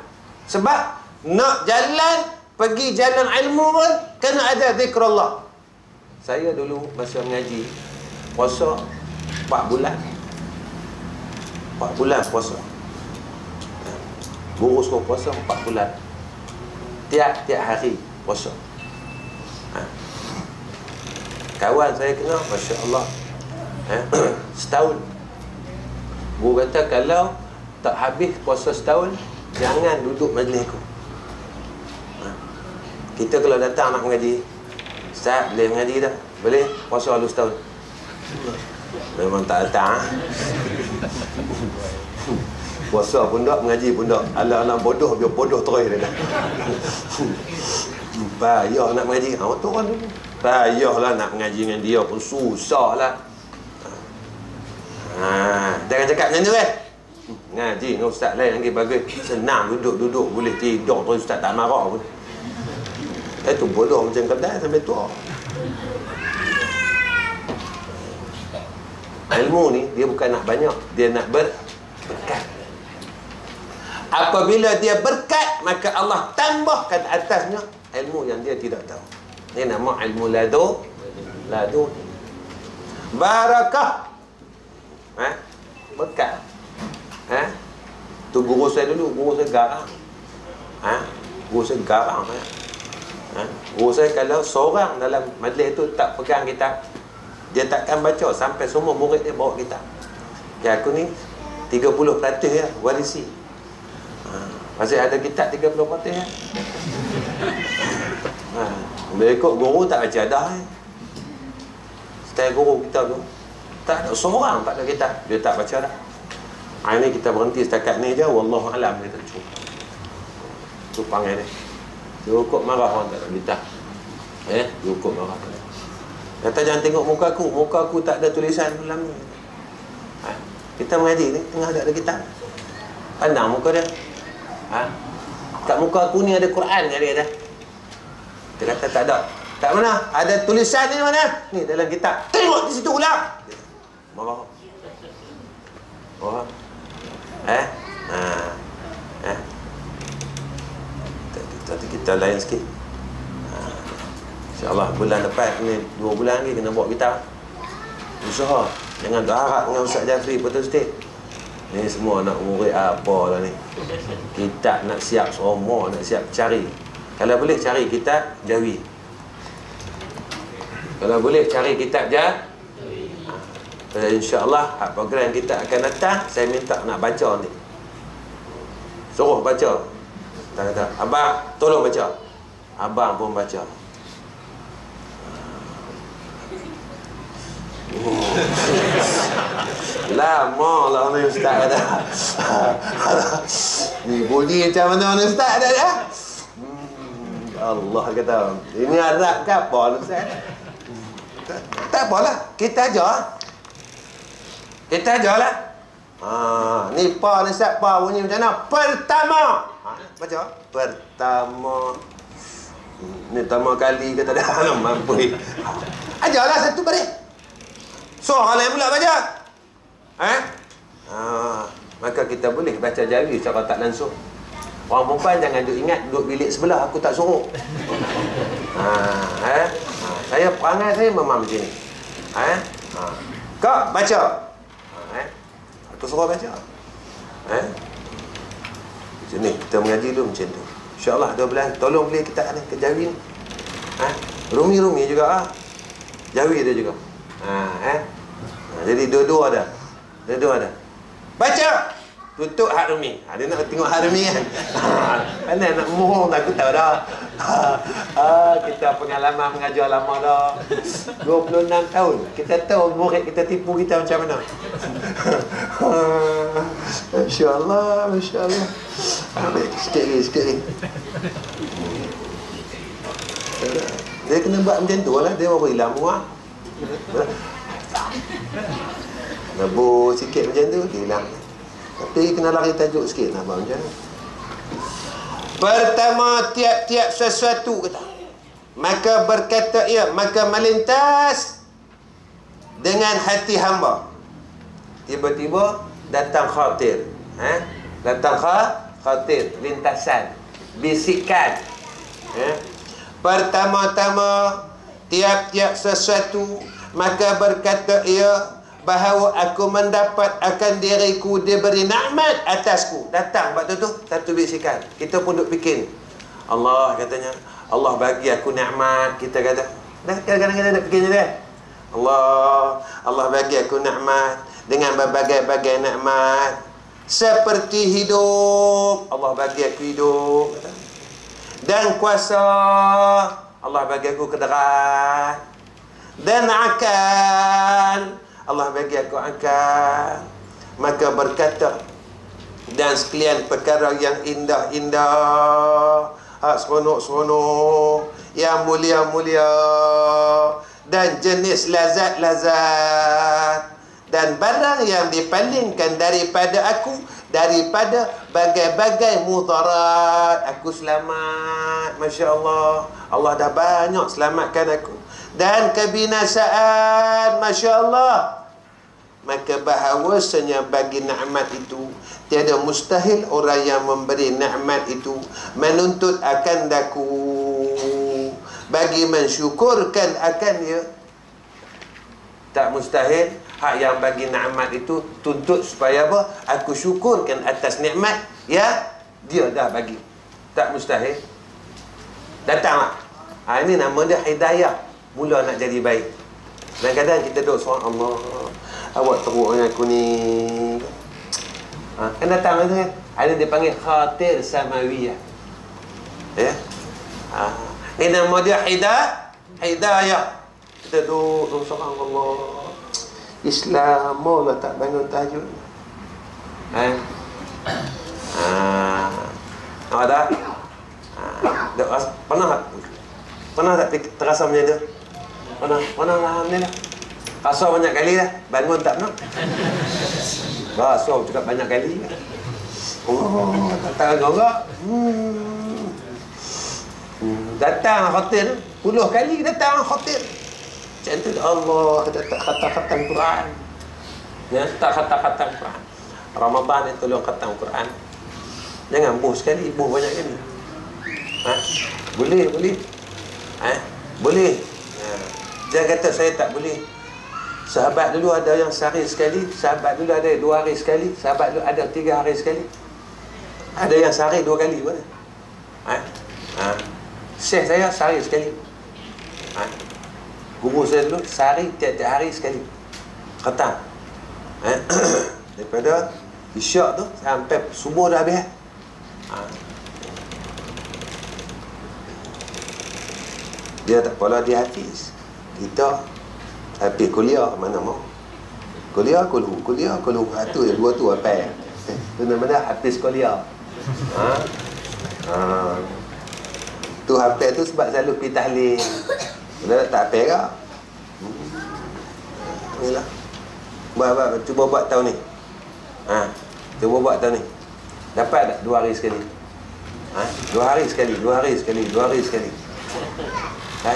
Sebab nak jalan pergi jalan ilmu pun kena ada zikrullah. Saya dulu masa mengaji puasa 4 bulan. 4 bulan puasa. Guru suruh puasa 4 bulan. Tiap-tiap hari puasa. Ha. Kawan saya kena Masya Allah ha. [COUGHS] Setahun Guru kata kalau Tak habis puasa setahun Jangan duduk majlis aku. Ha. Kita kalau datang nak mengaji Ustaz boleh mengaji dah Boleh? Puasa lalu setahun. Memang tak datang ha? Puasa pun tak, mengaji pun tak Alang-alang bodoh, biar bodoh terus dia. Dah Payah nak mengaji. Ha, Payah lah nak mengaji dengan dia pun susah lah Ha, jangan cakap macam tu kan eh? Ngaji dengan ustaz lain lagi bagus. Senang duduk-duduk boleh tidur. Terus ustaz tak marah pun. Itu bodoh macam kedai sampai tua. Ilmu ni dia bukan nak banyak. Dia nak ber berkat. Apabila dia berkat Maka Allah tambahkan atasnya Ilmu yang dia tidak tahu. Ini nama ilmu ladu. Ladu. Barakah ha? Berkat Ha? Tu guru saya dulu, guru saya garang. Ha? Guru saya garang. Ha? Ha? Guru saya kalau seorang dalam majlis itu tak pegang kitab, dia takkan baca sampai semua murid dia bawa kitab. Ya aku ni 30% ya warisi. Ha. Masih ada kitab 30% ya. Ha. Ikut guru tak baca dah. Eh. Setelah guru kita tu tak ada seorang tak ada kitab, dia tak baca dah. Ha, ini kita berhenti setakat ni je Wallahu alam kita cuba Tu panggil dia Cukup marah orang tak ada kita Eh Cukup marah Kata jangan tengok muka aku. Muka aku tak ada tulisan dalam ni. Ha? Kita mengaji ni, tengah ada kitab. Pandang muka dia. Ha? Kat muka aku ni ada Quran kat dia dah. Dia kata tak ada. Tak mana? Ada tulisan ni mana? Ni dalam kitab. Tengok di situ ulang. Marah. Oh. Eh? Ha. Eh? Kita, kita, kita lain sikit. Ha. InsyaAllah bulan depan ni dua bulan lagi kena bawa kita. Usaha. Jangan berharap dengan Ustaz Jafri Betul State. Ni semua nak murid apa lah ni. Kita nak siap semua, nak siap cari. Kalau boleh cari kitab Jawi. Kalau boleh cari kitab Jawi. Uh, InsyaAllah program kita akan datang. Saya minta nak baca ni. Suruh baca. Tak kata Abang tolong baca. Abang pun baca. [LAUGHS] Lama lah ni ustaz. Kata Ni bunyi macam mana ni ustaz? Kata ya? Hmm, Allah kata Ini Arab ke apa ustaz? Tak, tak apalah. Kita ajar kita ajarlah. Ha, ni pa ni sat pa bunyi macam mana? Pertama. Ha, baca. Pertama. Ni pertama kali ke tak ada [LAUGHS] mampu. Ha. Ajarlah satu balik. So, orang lain pula baca. Eh? Ha, maka kita boleh baca jari secara tak langsung. Orang perempuan jangan duduk ingat duduk bilik sebelah aku tak suruh. Ha, eh? Ha, saya perangai saya memang macam ni. Eh? Ha. Kak baca. Suruh baca. Eh? Macam ni, kita mengaji dulu macam tu. InsyaAllah dua bulan, tolong beli kita ni, ke Jawi ni. Eh? Rumi-rumi juga ah. Jawi dia juga. Ha, eh? Ha, jadi dua-dua ada. Dua-dua ada. Baca! Tutup hak Rumi. Ha, dia nak tengok hak Rumi kan? Mana nak mohon aku tahu dah. Ha, kita pengalaman mengajar lama dah. 26 tahun. Kita tahu murid kita tipu kita macam mana. Masya Allah, Masya Allah. Ambil sikit lagi, sikit lagi. Dia kena buat macam tu lah. Dia baru hilang muak. Nebur sikit macam tu, dia hilang. Tapi kena lari tajuk sikit nak abang macam Pertama tiap-tiap sesuatu kata. Maka berkata ia, maka melintas dengan hati hamba. Tiba-tiba datang khatir. Eh? Datang khatir, lintasan, bisikan. Eh? Pertama-tama tiap-tiap sesuatu maka berkata ia bahawa aku mendapat akan diriku diberi nikmat atasku. Datang waktu tu satu bisikan. Kita pun duk fikir. Allah katanya, Allah bagi aku nikmat. Kita kata, dah kadang-kadang nak fikir dia. Allah, Allah bagi aku nikmat dengan berbagai-bagai nikmat. Seperti hidup, Allah bagi aku hidup. Dan kuasa, Allah bagi aku kederat. Dan akal, Allah bagi aku akal. Maka berkata dan sekalian perkara yang indah-indah hak seronok-seronok yang mulia-mulia dan jenis lazat-lazat dan barang yang dipalingkan daripada aku daripada bagai-bagai mudarat aku selamat masya-Allah Allah dah banyak selamatkan aku dan kebinasaan masya-Allah. Maka bahawasanya bagi nikmat itu tiada mustahil orang yang memberi nikmat itu menuntut akan daku. Bagi mensyukurkan akan dia. Tak mustahil hak yang bagi nikmat itu tuntut supaya apa? Aku syukurkan atas nikmat ya dia dah bagi. Tak mustahil. Datanglah ha, ini nama dia hidayah mula nak jadi baik. Dan kadang kita duduk soal Allah, awak teruk dengan aku ni. Ha, kan datang tu kan? Ada dia panggil khatir samawiyah. Ya? Ha. Ini nama dia hidayah. Hidayah. Kita duduk, duduk soal Allah. Islam mula tak bangun tahajud. Ha? Ha. Nampak tak? Ha. Pernah tak? Pernah tak terasa macam tu? Mana mana lah ni lah. Kasar banyak kali lah. Bangun tak nak. Kasar cakap banyak kali. Oh, datang orang. Hmm. hmm. Datang hotel puluh kali datang hotel. Macam tu Allah datang khatam-khatam Quran. Ya, tak khatam-khatam Quran. Ramadan ni tolong khatam Quran. Jangan buh sekali, buh banyak kali. Ha? Boleh, boleh. Ha? Boleh. Ha. Jangan kata saya tak boleh. Sahabat dulu ada yang sehari sekali, sahabat dulu ada dua hari sekali, sahabat dulu ada tiga hari sekali. Ada yang sehari dua kali pun. Ha? Ha? Syekh saya sehari sekali. Ha? Guru saya dulu sehari tiap-tiap hari sekali. Kata. Ha? [COUGHS] Daripada isyak tu sampai subuh dah habis. Ha? Dia tak pola dia hafiz. Kita habis kuliah mana mau. Kuliah kulhu, kuliah kulhu. Ha, tu yang dua tu apa? [LAUGHS] Eh, mana-mana habis kuliah. Ha? Ha. Tu hafal tu sebab selalu pergi tahlil. Bila tak hafal ke? Hmm. Inilah. Buat, buat, cuba buat tahun ni. Ha. Cuba buat tahun ni. Dapat tak dua hari sekali? Ha? Dua hari sekali, dua hari sekali, dua hari sekali. Ha?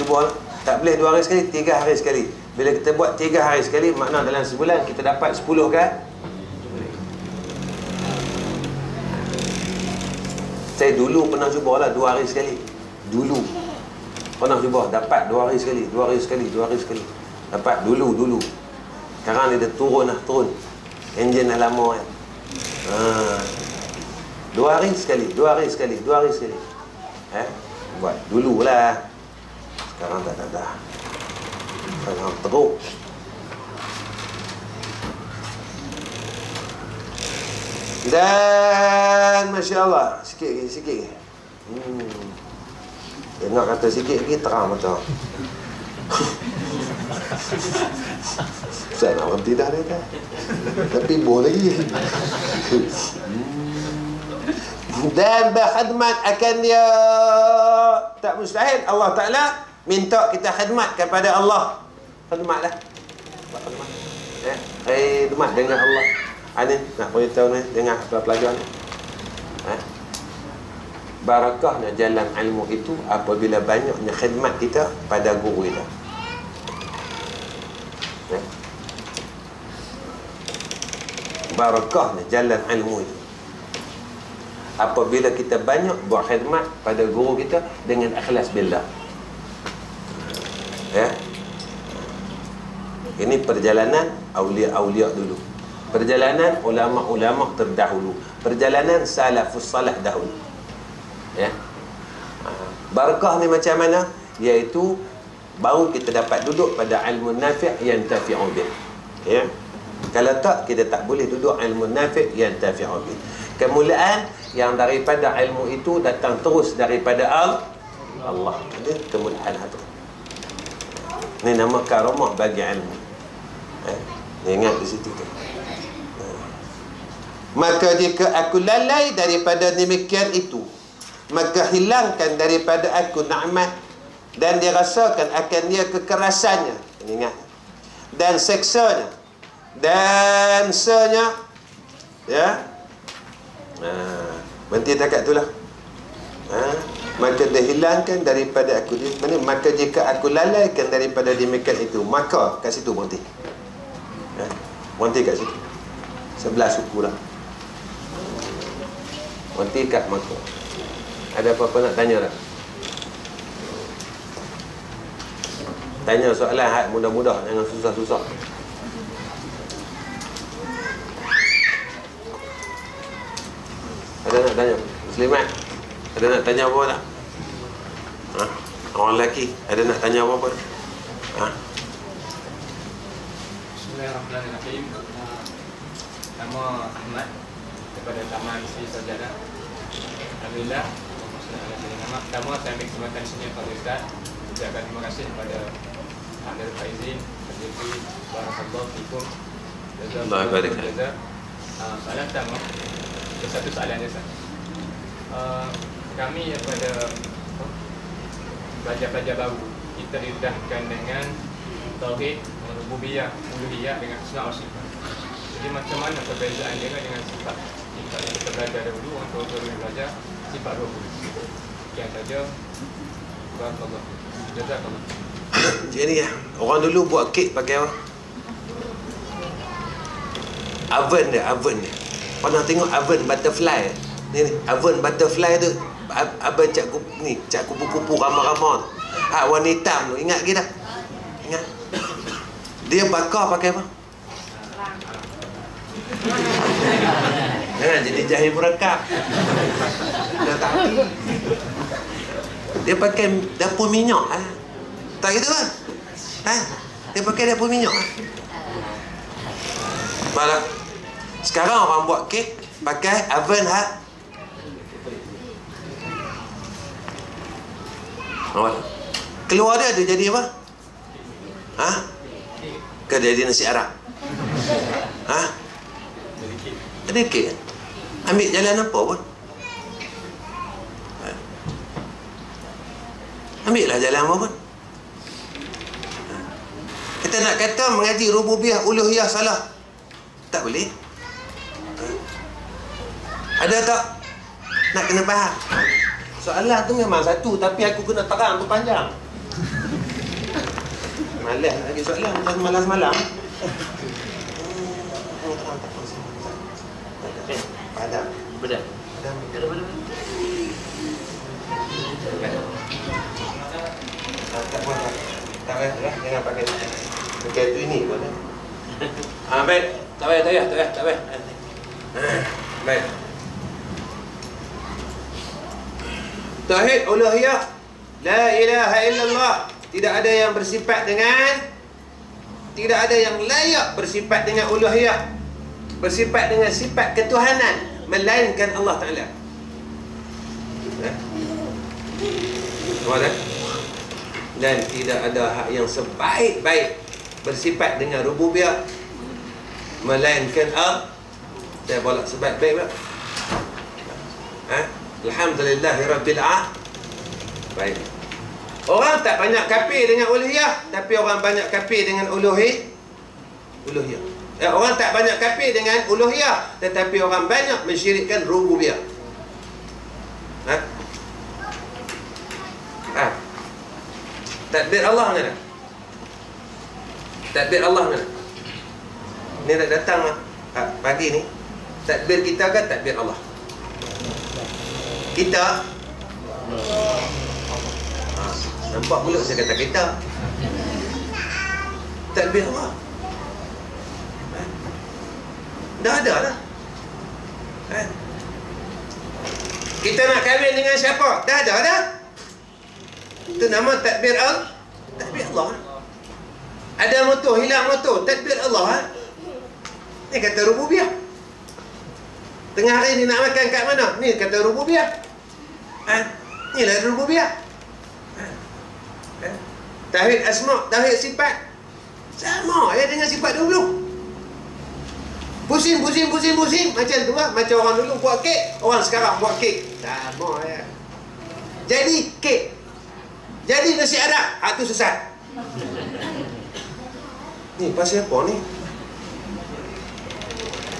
Cuba lah. Tak boleh dua hari sekali, tiga hari sekali. Bila kita buat tiga hari sekali, makna dalam sebulan kita dapat sepuluh kan? Saya dulu pernah cuba lah dua hari sekali. Dulu. Pernah cuba. Dapat dua hari sekali. Dua hari sekali. Dua hari sekali. Dapat dulu, dulu. Sekarang dia dah turun lah, turun. Enjin dah lama kan. Ha. Dua hari sekali. Dua hari sekali. Dua hari sekali. Eh? Buat dulu Sekarang ada dah. Sekarang teruk. Dan Masya Allah Sikit lagi, sikit lagi hmm. Tengok kata sikit lagi terang macam Saya nak berhenti dah dia kan Tapi boleh lagi hmm. Dan berkhidmat akan dia Tak mustahil Allah Ta'ala Minta kita khidmat kepada Allah Khidmatlah Khidmat Ya, eh, khidmat dengan Allah Ani nak beritahu ni dengan pelajar ni. Ha? Barakahnya jalan ilmu itu apabila banyaknya khidmat kita pada guru kita. Ha? Barakahnya jalan ilmu itu. Apabila kita banyak buat khidmat pada guru kita dengan ikhlas billah. Ya. Ini perjalanan aulia-aulia dulu. Perjalanan ulama-ulama terdahulu. Perjalanan salafus salah dahulu. Ya. Ha. barakah ni macam mana? Iaitu baru kita dapat duduk pada ilmu nafi' yang tafi'u bih. Ya. Kalau tak kita tak boleh duduk ilmu nafi' yang tafi'u bih. Kemuliaan yang daripada ilmu itu datang terus daripada Allah. Ini kemuliaan itu ini nama karamah bagi ilmu. Eh? ingat di situ tu. Maka jika aku lalai daripada demikian itu Maka hilangkan daripada aku na'mat Dan dirasakan akan dia kekerasannya. Ingat. Dan seksanya. Dan senya. Ya. Ha, Berhenti takat itulah ha, Maka dia hilangkan daripada aku mana? Maka jika aku lalaikan daripada demikian itu Maka kat situ berhenti ha, Berhenti kat situ Sebelah suku lah Berhenti kat maka Ada apa-apa nak tanya tak? Tanya soalan hak mudah-mudah Jangan susah-susah Ada nak tanya? Muslimat Ada nak tanya apa tak? Ha? Orang lelaki Ada nak tanya apa-apa? Ha? Bismillahirrahmanirrahim Nama Ahmad kepada Taman Sri Sarjana. Alhamdulillah. Pertama saya ambil kesempatan sini kepada Ustaz. Ucapkan terima kasih kepada Amir Faizin, Fadilfi, Barakallahu Fikum. Allah. Uh, soalan pertama, ada satu soalan je Ustaz. Kami daripada pelajar-pelajar baru, kita didahkan dengan tauhid rububiyah, uluhiyah dengan asma wa sifat. Jadi macam mana perbezaan dia dengan sifat sifat yang kita belajar dahulu orang belajar sifat rububiyah. Sekian saja. Barakallah. Jazakallah. Jadi ya, orang dulu buat kek pakai apa? Oven dia, oven dia. Pernah tengok oven butterfly? Ni, ni oven butterfly tu abang cak kupu, ni, cak kupu-kupu ramah-ramah tu. Ha, warna hitam tu. Ingat kita? Ingat? Dia bakar pakai apa? Jangan jadi jahil merekap. Dah tak. Dia pakai dapur minyak. Ha? Tak gitu kan? Ha? Dia pakai dapur minyak. Ha? Malah sekarang orang buat kek pakai oven ha. Awal. Keluar dia dia jadi apa? Ha? Ke jadi nasi Arab? Ha? Ada kek. Ambil jalan apa pun? Ha? Ambil lah jalan apa pun? Ha? Kita nak kata mengaji rububiyah uluhiyah salah. Tak boleh. Ha? Ada tak? Nak kena faham. Soalan tu memang satu tapi aku kena terang tu panjang. Malas lagi soalan macam malas malam. Padam. Benar. Padam. Ada Tak apa. Tak payah. Tak payah. Jangan pakai pakai tu ini pun. eh. [LAUGHS] Ah, baik. Tak payah, tak payah, tak payah, tak payah. Ah, Baik. Tauhid uluhiyah. La ilaha illallah. Tidak ada yang bersifat dengan tidak ada yang layak bersifat dengan uluhiyah. Bersifat dengan sifat ketuhanan melainkan Allah Taala. Eh? Mana? Dan tidak ada hak yang sebaik-baik bersifat dengan rububiyah melainkan Allah. Saya bolak sebaik-baik. Ha? Alhamdulillahirabbil alamin. Baik. Orang tak banyak kafir dengan uluhiyah, tapi orang banyak kafir dengan uluhi uluhiyah. Eh, orang tak banyak kafir dengan uluhiyah, tetapi orang banyak mensyirikkan rububiyah. Ha? Ha? Takbir Allah mana? Takbir Allah mana? Ni dah datang. Ha, pagi ni. Takbir kita kan takbir Allah. Kita ha, Nampak pula saya kata kita Takbir Allah ha? Dah ada lah ha? Kita nak kahwin dengan siapa? Dah ada dah Itu nama takbir Allah Takbir Allah Ada motor, hilang motor Takbir Allah ha? Ni kata rububiyah Tengah hari ni nak makan kat mana? Ni kata rububiyah ha? Ni lah rububiyah ha? Tauhid asma, tauhid sifat. Sama ya dengan sifat dulu. Pusing, pusing, pusing, pusing. Macam tu lah Macam orang dulu buat kek Orang sekarang buat kek. Sama ya Jadi kek. Jadi nasi Arab Hak tu sesat. Ni pasal apa ni?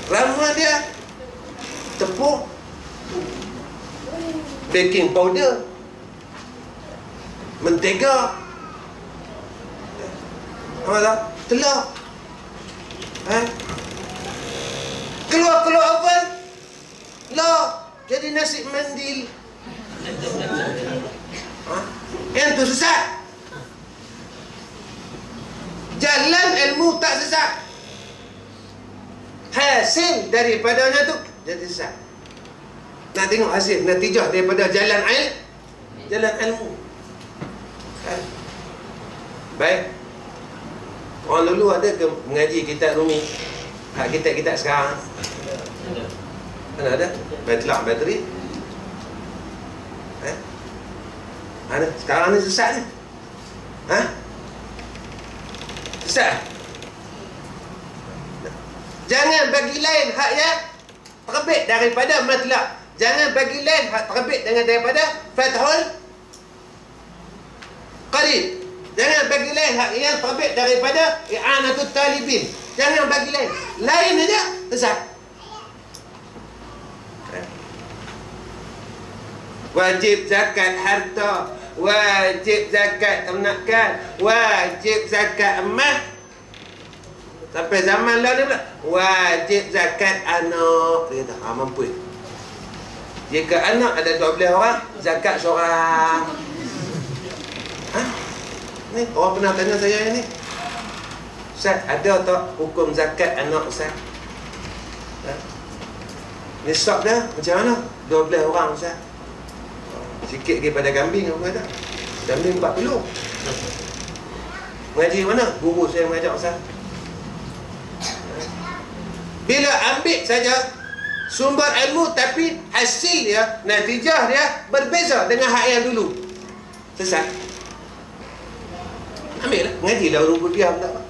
Ramuan dia Tepung Baking powder. Mentega. Apa tak? Telur. Ha? Keluar-keluar oven. Lah Jadi nasi mandil ha? Yang tu sesat. Jalan ilmu tak sesat. Hasil daripadanya tu Jadi sesat Nak tengok hasil Natijah daripada jalan il Jalan ilmu. Ha? Baik. Orang dulu ada ke mengaji kitab Rumi? Hak kitab-kitab sekarang. Mana ada? Batlah bateri Eh? Sekarang ni sesat ni? Ha? Sesat? Jangan bagi lain hak yang terbit daripada matlab Jangan bagi lain terbit dengan daripada Fathul Qarib Jangan bagi lain hak yang terbit daripada i'anatul talibin. Jangan bagi lain. Lain aja sesat. Wajib zakat harta, wajib zakat ternakan, wajib zakat emas. Sampai zaman lah dia pula Wajib zakat anak Dia kata, ah mampu Jika anak ada 12 orang Zakat seorang Ha? Ni orang pernah tanya saya ni Ustaz, ada tak hukum zakat anak Ustaz? Ha? Nisab dia macam mana? 12 orang Ustaz Sikit lagi pada kambing apa kata? Kambing 40 Mengaji mana? Guru saya mengajar Ustaz bila ambil saja sumber ilmu tapi hasil dia, natijah dia berbeza dengan hak yang dulu. Sesat. Ambil lah. Mengaji lah urut dia pula.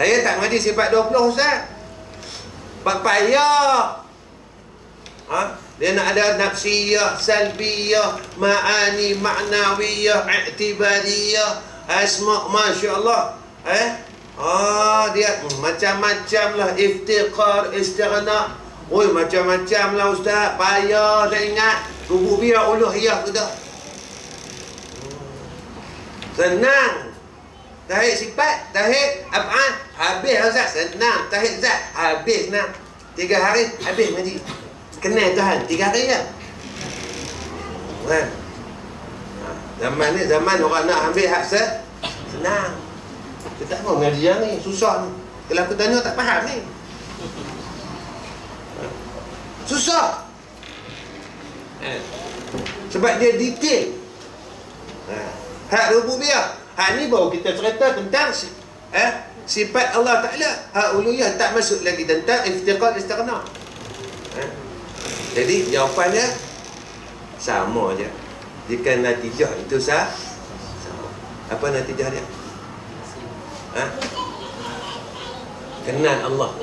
Saya tak mengaji sifat 20 Ustaz. Pak payah. Ha? Dia nak ada nafsiyah, salbiyah, ma'ani, ma'nawiyah, i'tibariyah, asma' masya Allah. Eh? Ah dia macam-macam lah iftiqar istighna. Oi macam-macam lah ustaz. Payah saya ingat. Rububiyah uluhiyah tu dah. Senang. Tahid sifat, tahid af'al, habis lah, Ustaz. Senang. Tahid zat, habis nak. Tiga hari, habis ngaji. Kenal Tuhan, tiga hari je. Kan? Ha, zaman ni, zaman orang nak ambil hak se, senang. Dia tak mau yang ni, susah ni. Kalau aku tanya tak faham ni. Susah. Eh. Sebab dia detail. Ha. Hak rububiyah. Hak ni baru kita cerita tentang eh, sifat Allah Ta'ala. Hak uluhiyah tak masuk lagi tentang iftiqal istighna. Eh. Jadi jawapannya sama je. Jika natijah itu sah, sama. Apa natijah dia? Ha? Kenal Allah. [LAUGHS]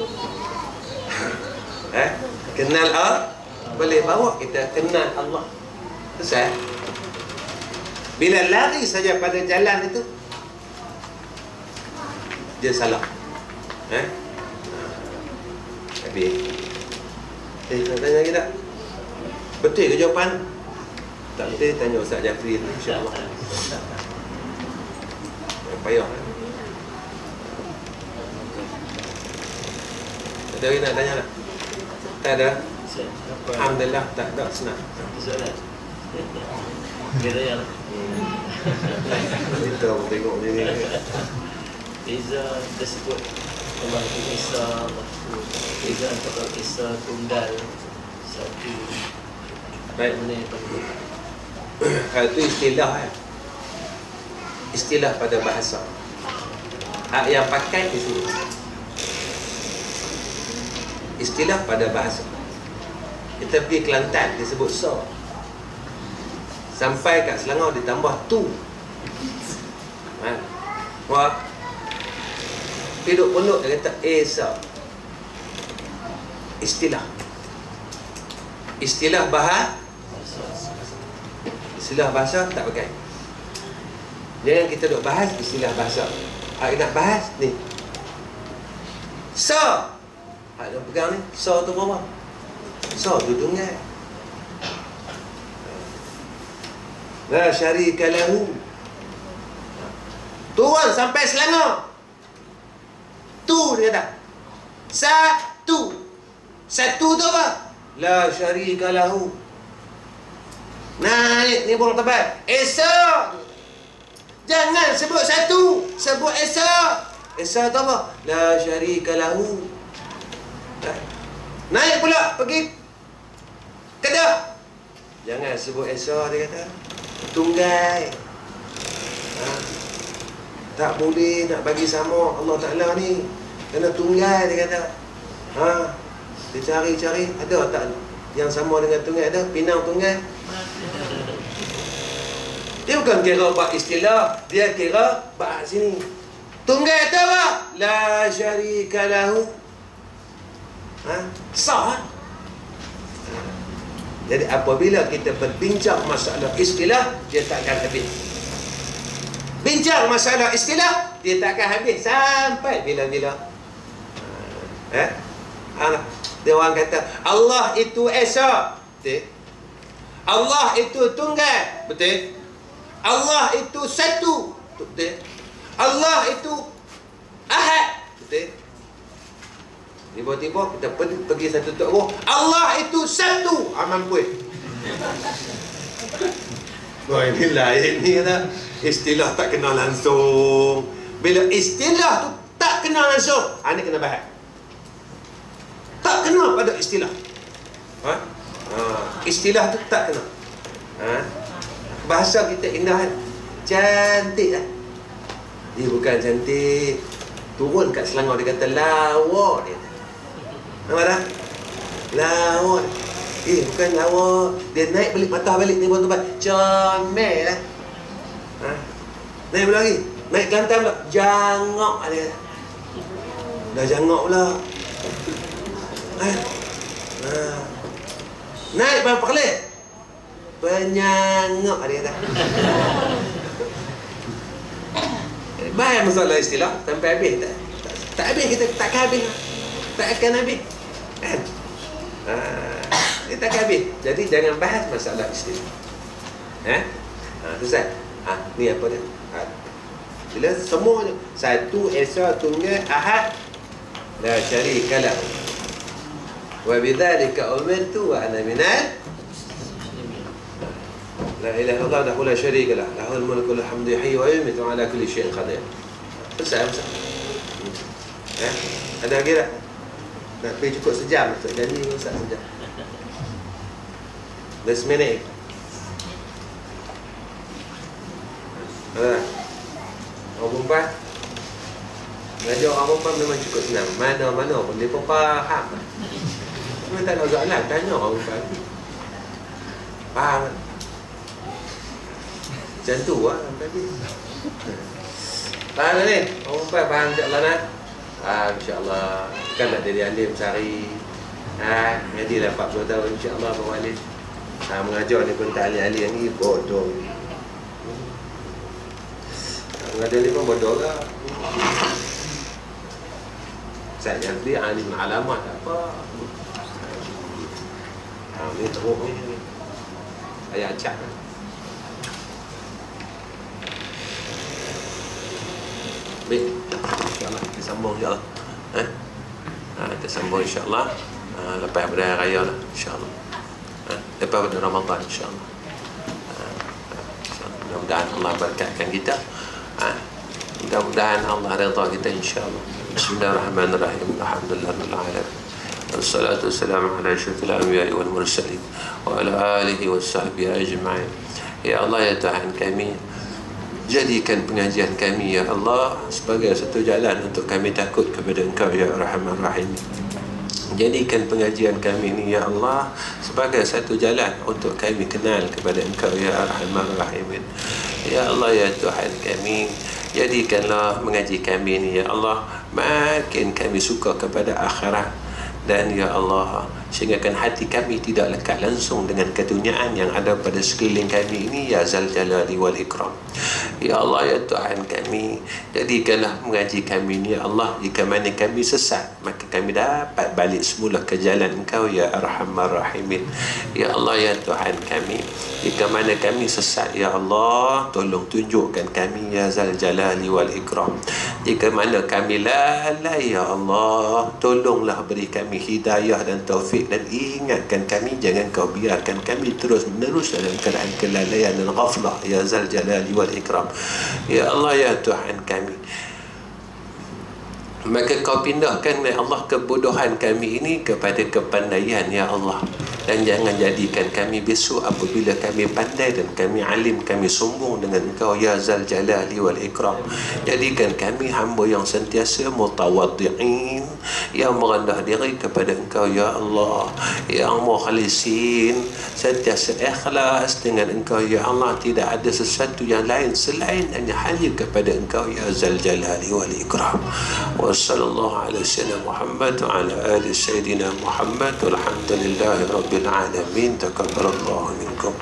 Eh? Kenal Allah boleh bawa kita kenal Allah. Selesai. Bila lari saja pada jalan itu dia salah. Eh? Habis. Eh, tanya kita. Betul ke jawapan? Tak betul, tanya Ustaz Jafri InsyaAllah. Payah. Eh? Ada nak tanya tak? Tak ada? Alhamdulillah tak ada senang. Soalan? Kira yang Kita pun tengok ni. Beza tersebut Allah itu Isa Beza antara Isa tunggal Satu. Baik. Mana yang Hal itu istilah ya. Istilah pada bahasa. Hak yang pakai di sini Istilah pada bahasa. Kita pergi Kelantan disebut so. Sampai kat Selangor ditambah tu. Ha. Wah. Hidup pondok dia kata Esa Istilah. Istilah bahasa Istilah bahasa tak pakai. Jangan kita duk bahas istilah bahasa. Hak nak bahas ni. So Hak nak pegang ni. So tu berapa? So tu tunggal La syarika lahu Turun sampai Selangor Tu dia kata. Satu. Satu tu apa? La syarika lahu Naik ni burung tebal. Esok Jangan sebut satu. Sebut esok Esok tu apa? La syarika lahu Naik pula pergi. Kedah Jangan sebut esok dia kata. Tunggai. Ha. Tak boleh nak bagi sama Allah Ta'ala ni. Kena tunggai dia kata. Ha. Dia cari-cari Ada tak yang sama dengan tunggai ada? Pinang tunggai? Dia bukan kira bak istilah Dia kira bak sini. Tunggai tu apa? La syarika lahu ha? Sah ha? Jadi apabila kita berbincang masalah istilah Dia takkan habis. Bincang masalah istilah dia takkan habis sampai bila-bila. Eh? Ha, dia orang kata Allah itu esa. Betul? Allah itu tunggal. Betul? Allah itu satu. Betul? Allah itu ahad. Betul Tiba-tiba kita pergi, pergi satu toko Allah itu satu! Ah, Mampu Wah ini lain ni kata Istilah tak kenal langsung. Bila istilah tu tak kenal langsung Ini kena bahas. Tak kenal pada istilah. Ha? Ha, Istilah tu tak kenal. Ha? Bahasa kita indah kan Cantik lah. Dia bukan cantik. Turun kat Selangor dia kata lawa dia Nampak tak? Lawa Eh bukan lawa Dia naik balik patah balik Dia buat tempat. Comel lah ha? Naik pula lagi. Naik kelantan pula. Jangok kata. Dah jangok pula. Ha? Ha. Naik berapa kali Penyangok dia kata. Baik masalah istilah. Sampai habis tak? Tak, tak habis kita takkan habis Tak akan habis Kan? Ha, dia tak habis. Jadi jangan bahas masalah istilah. Eh? Ha, Ustaz. Ha, ni apa dia? Ha. Bila semuanya satu esa tunggal ahad la syarika lahu. Wa bidzalika umirtu wa ana minal لا إله إلا الله له لا شريك له له الملك وله الحمد يحيي ويميت وعلى كل شيء قدير بس بس eh? ada lagi tak? nak pergi cukup sejam Ustaz janji Ustaz sejam seminit Ada tak? Orang perempuan Belajar orang perempuan memang cukup senang Mana-mana pun dia pun faham Memang tak ada soalan Tanya orang perempuan Faham? Macam tu lah tadi. Faham tak ni? Orang perempuan faham insyaAllah nak? Ah, insyaAllah. Kan nak jadi alim sehari Ha, jadi lah 40 tahun insyaAllah Abang Walid. Ha, Mengajar ni pun tak yang ni bodoh. Ha, Mengajar ni pun bodoh lah Saya dia alim alamah tak apa. Ha, Ni teruk ni. Ayah acak lah Baik. InsyaAllah kita sambung juga lah. Eh. Ha, kita sambung insyaAllah. ha, lepas pada raya lah insyaAllah. Ha, lepas pada Ramadan ha, ha, insyaAllah Mudah-mudahan Allah berkatkan kita. Ha, Mudah-mudahan Allah redha kita insyaAllah. Bismillahirrahmanirrahim. Alhamdulillahirrahmanirrahim. Alhamdulillah wassalamu ala asyrafil anbiya'i wal mursalin wa ala alihi آله ajma'in. Ya Allah ya Tuhan kami, jadikan pengajian kami ya Allah sebagai satu jalan untuk kami takut kepada Engkau ya Rahman Rahim. Jadikan pengajian kami ini ya Allah sebagai satu jalan untuk kami kenal kepada Engkau ya Rahman Rahim. Ya Allah ya Tuhan kami jadikanlah mengaji kami ini ya Allah makin kami suka kepada akhirat. Dan ya Allah sehinggakan hati kami tidak lekat langsung dengan keduniaan yang ada pada sekeliling kami ini ya zal jalali wal ikram. Ya Allah ya Tuhan kami jadikanlah mengaji kami ini ya Allah jika mana kami sesat maka kami dapat balik semula ke jalan engkau ya arhamar rahimin. Ya Allah ya Tuhan kami jika mana kami sesat ya Allah tolong tunjukkan kami ya zal jalali wal ikram. Jika mana kami lalai ya Allah tolonglah beri kami hidayah dan taufik dan ingatkan kami jangan kau biarkan kami terus menerus dalam keadaan kelalaian dan ghaflah ya zal jalali wal ikram. Ya Allah ya Tuhan kami maka kau pindahkan ya Allah kebodohan kami ini kepada kepandaian ya Allah. Dan jangan jadikan kami besok apabila kami pandai dan kami alim kami sombong dengan engkau ya zal jalali wal ikram. Jadikan kami hamba yang sentiasa mutawaddi'in yang merendah diri kepada engkau ya Allah. Yang mukhlisin sentiasa ikhlas dengan engkau ya Allah. Tidak ada sesuatu yang lain selain hanya hanya kepada engkau ya zal jalali wal ikram وصلى الله على سيدنا محمد وعلى آل سيدنا محمد والحمد لله رب العالمين. تقبل الله منكم.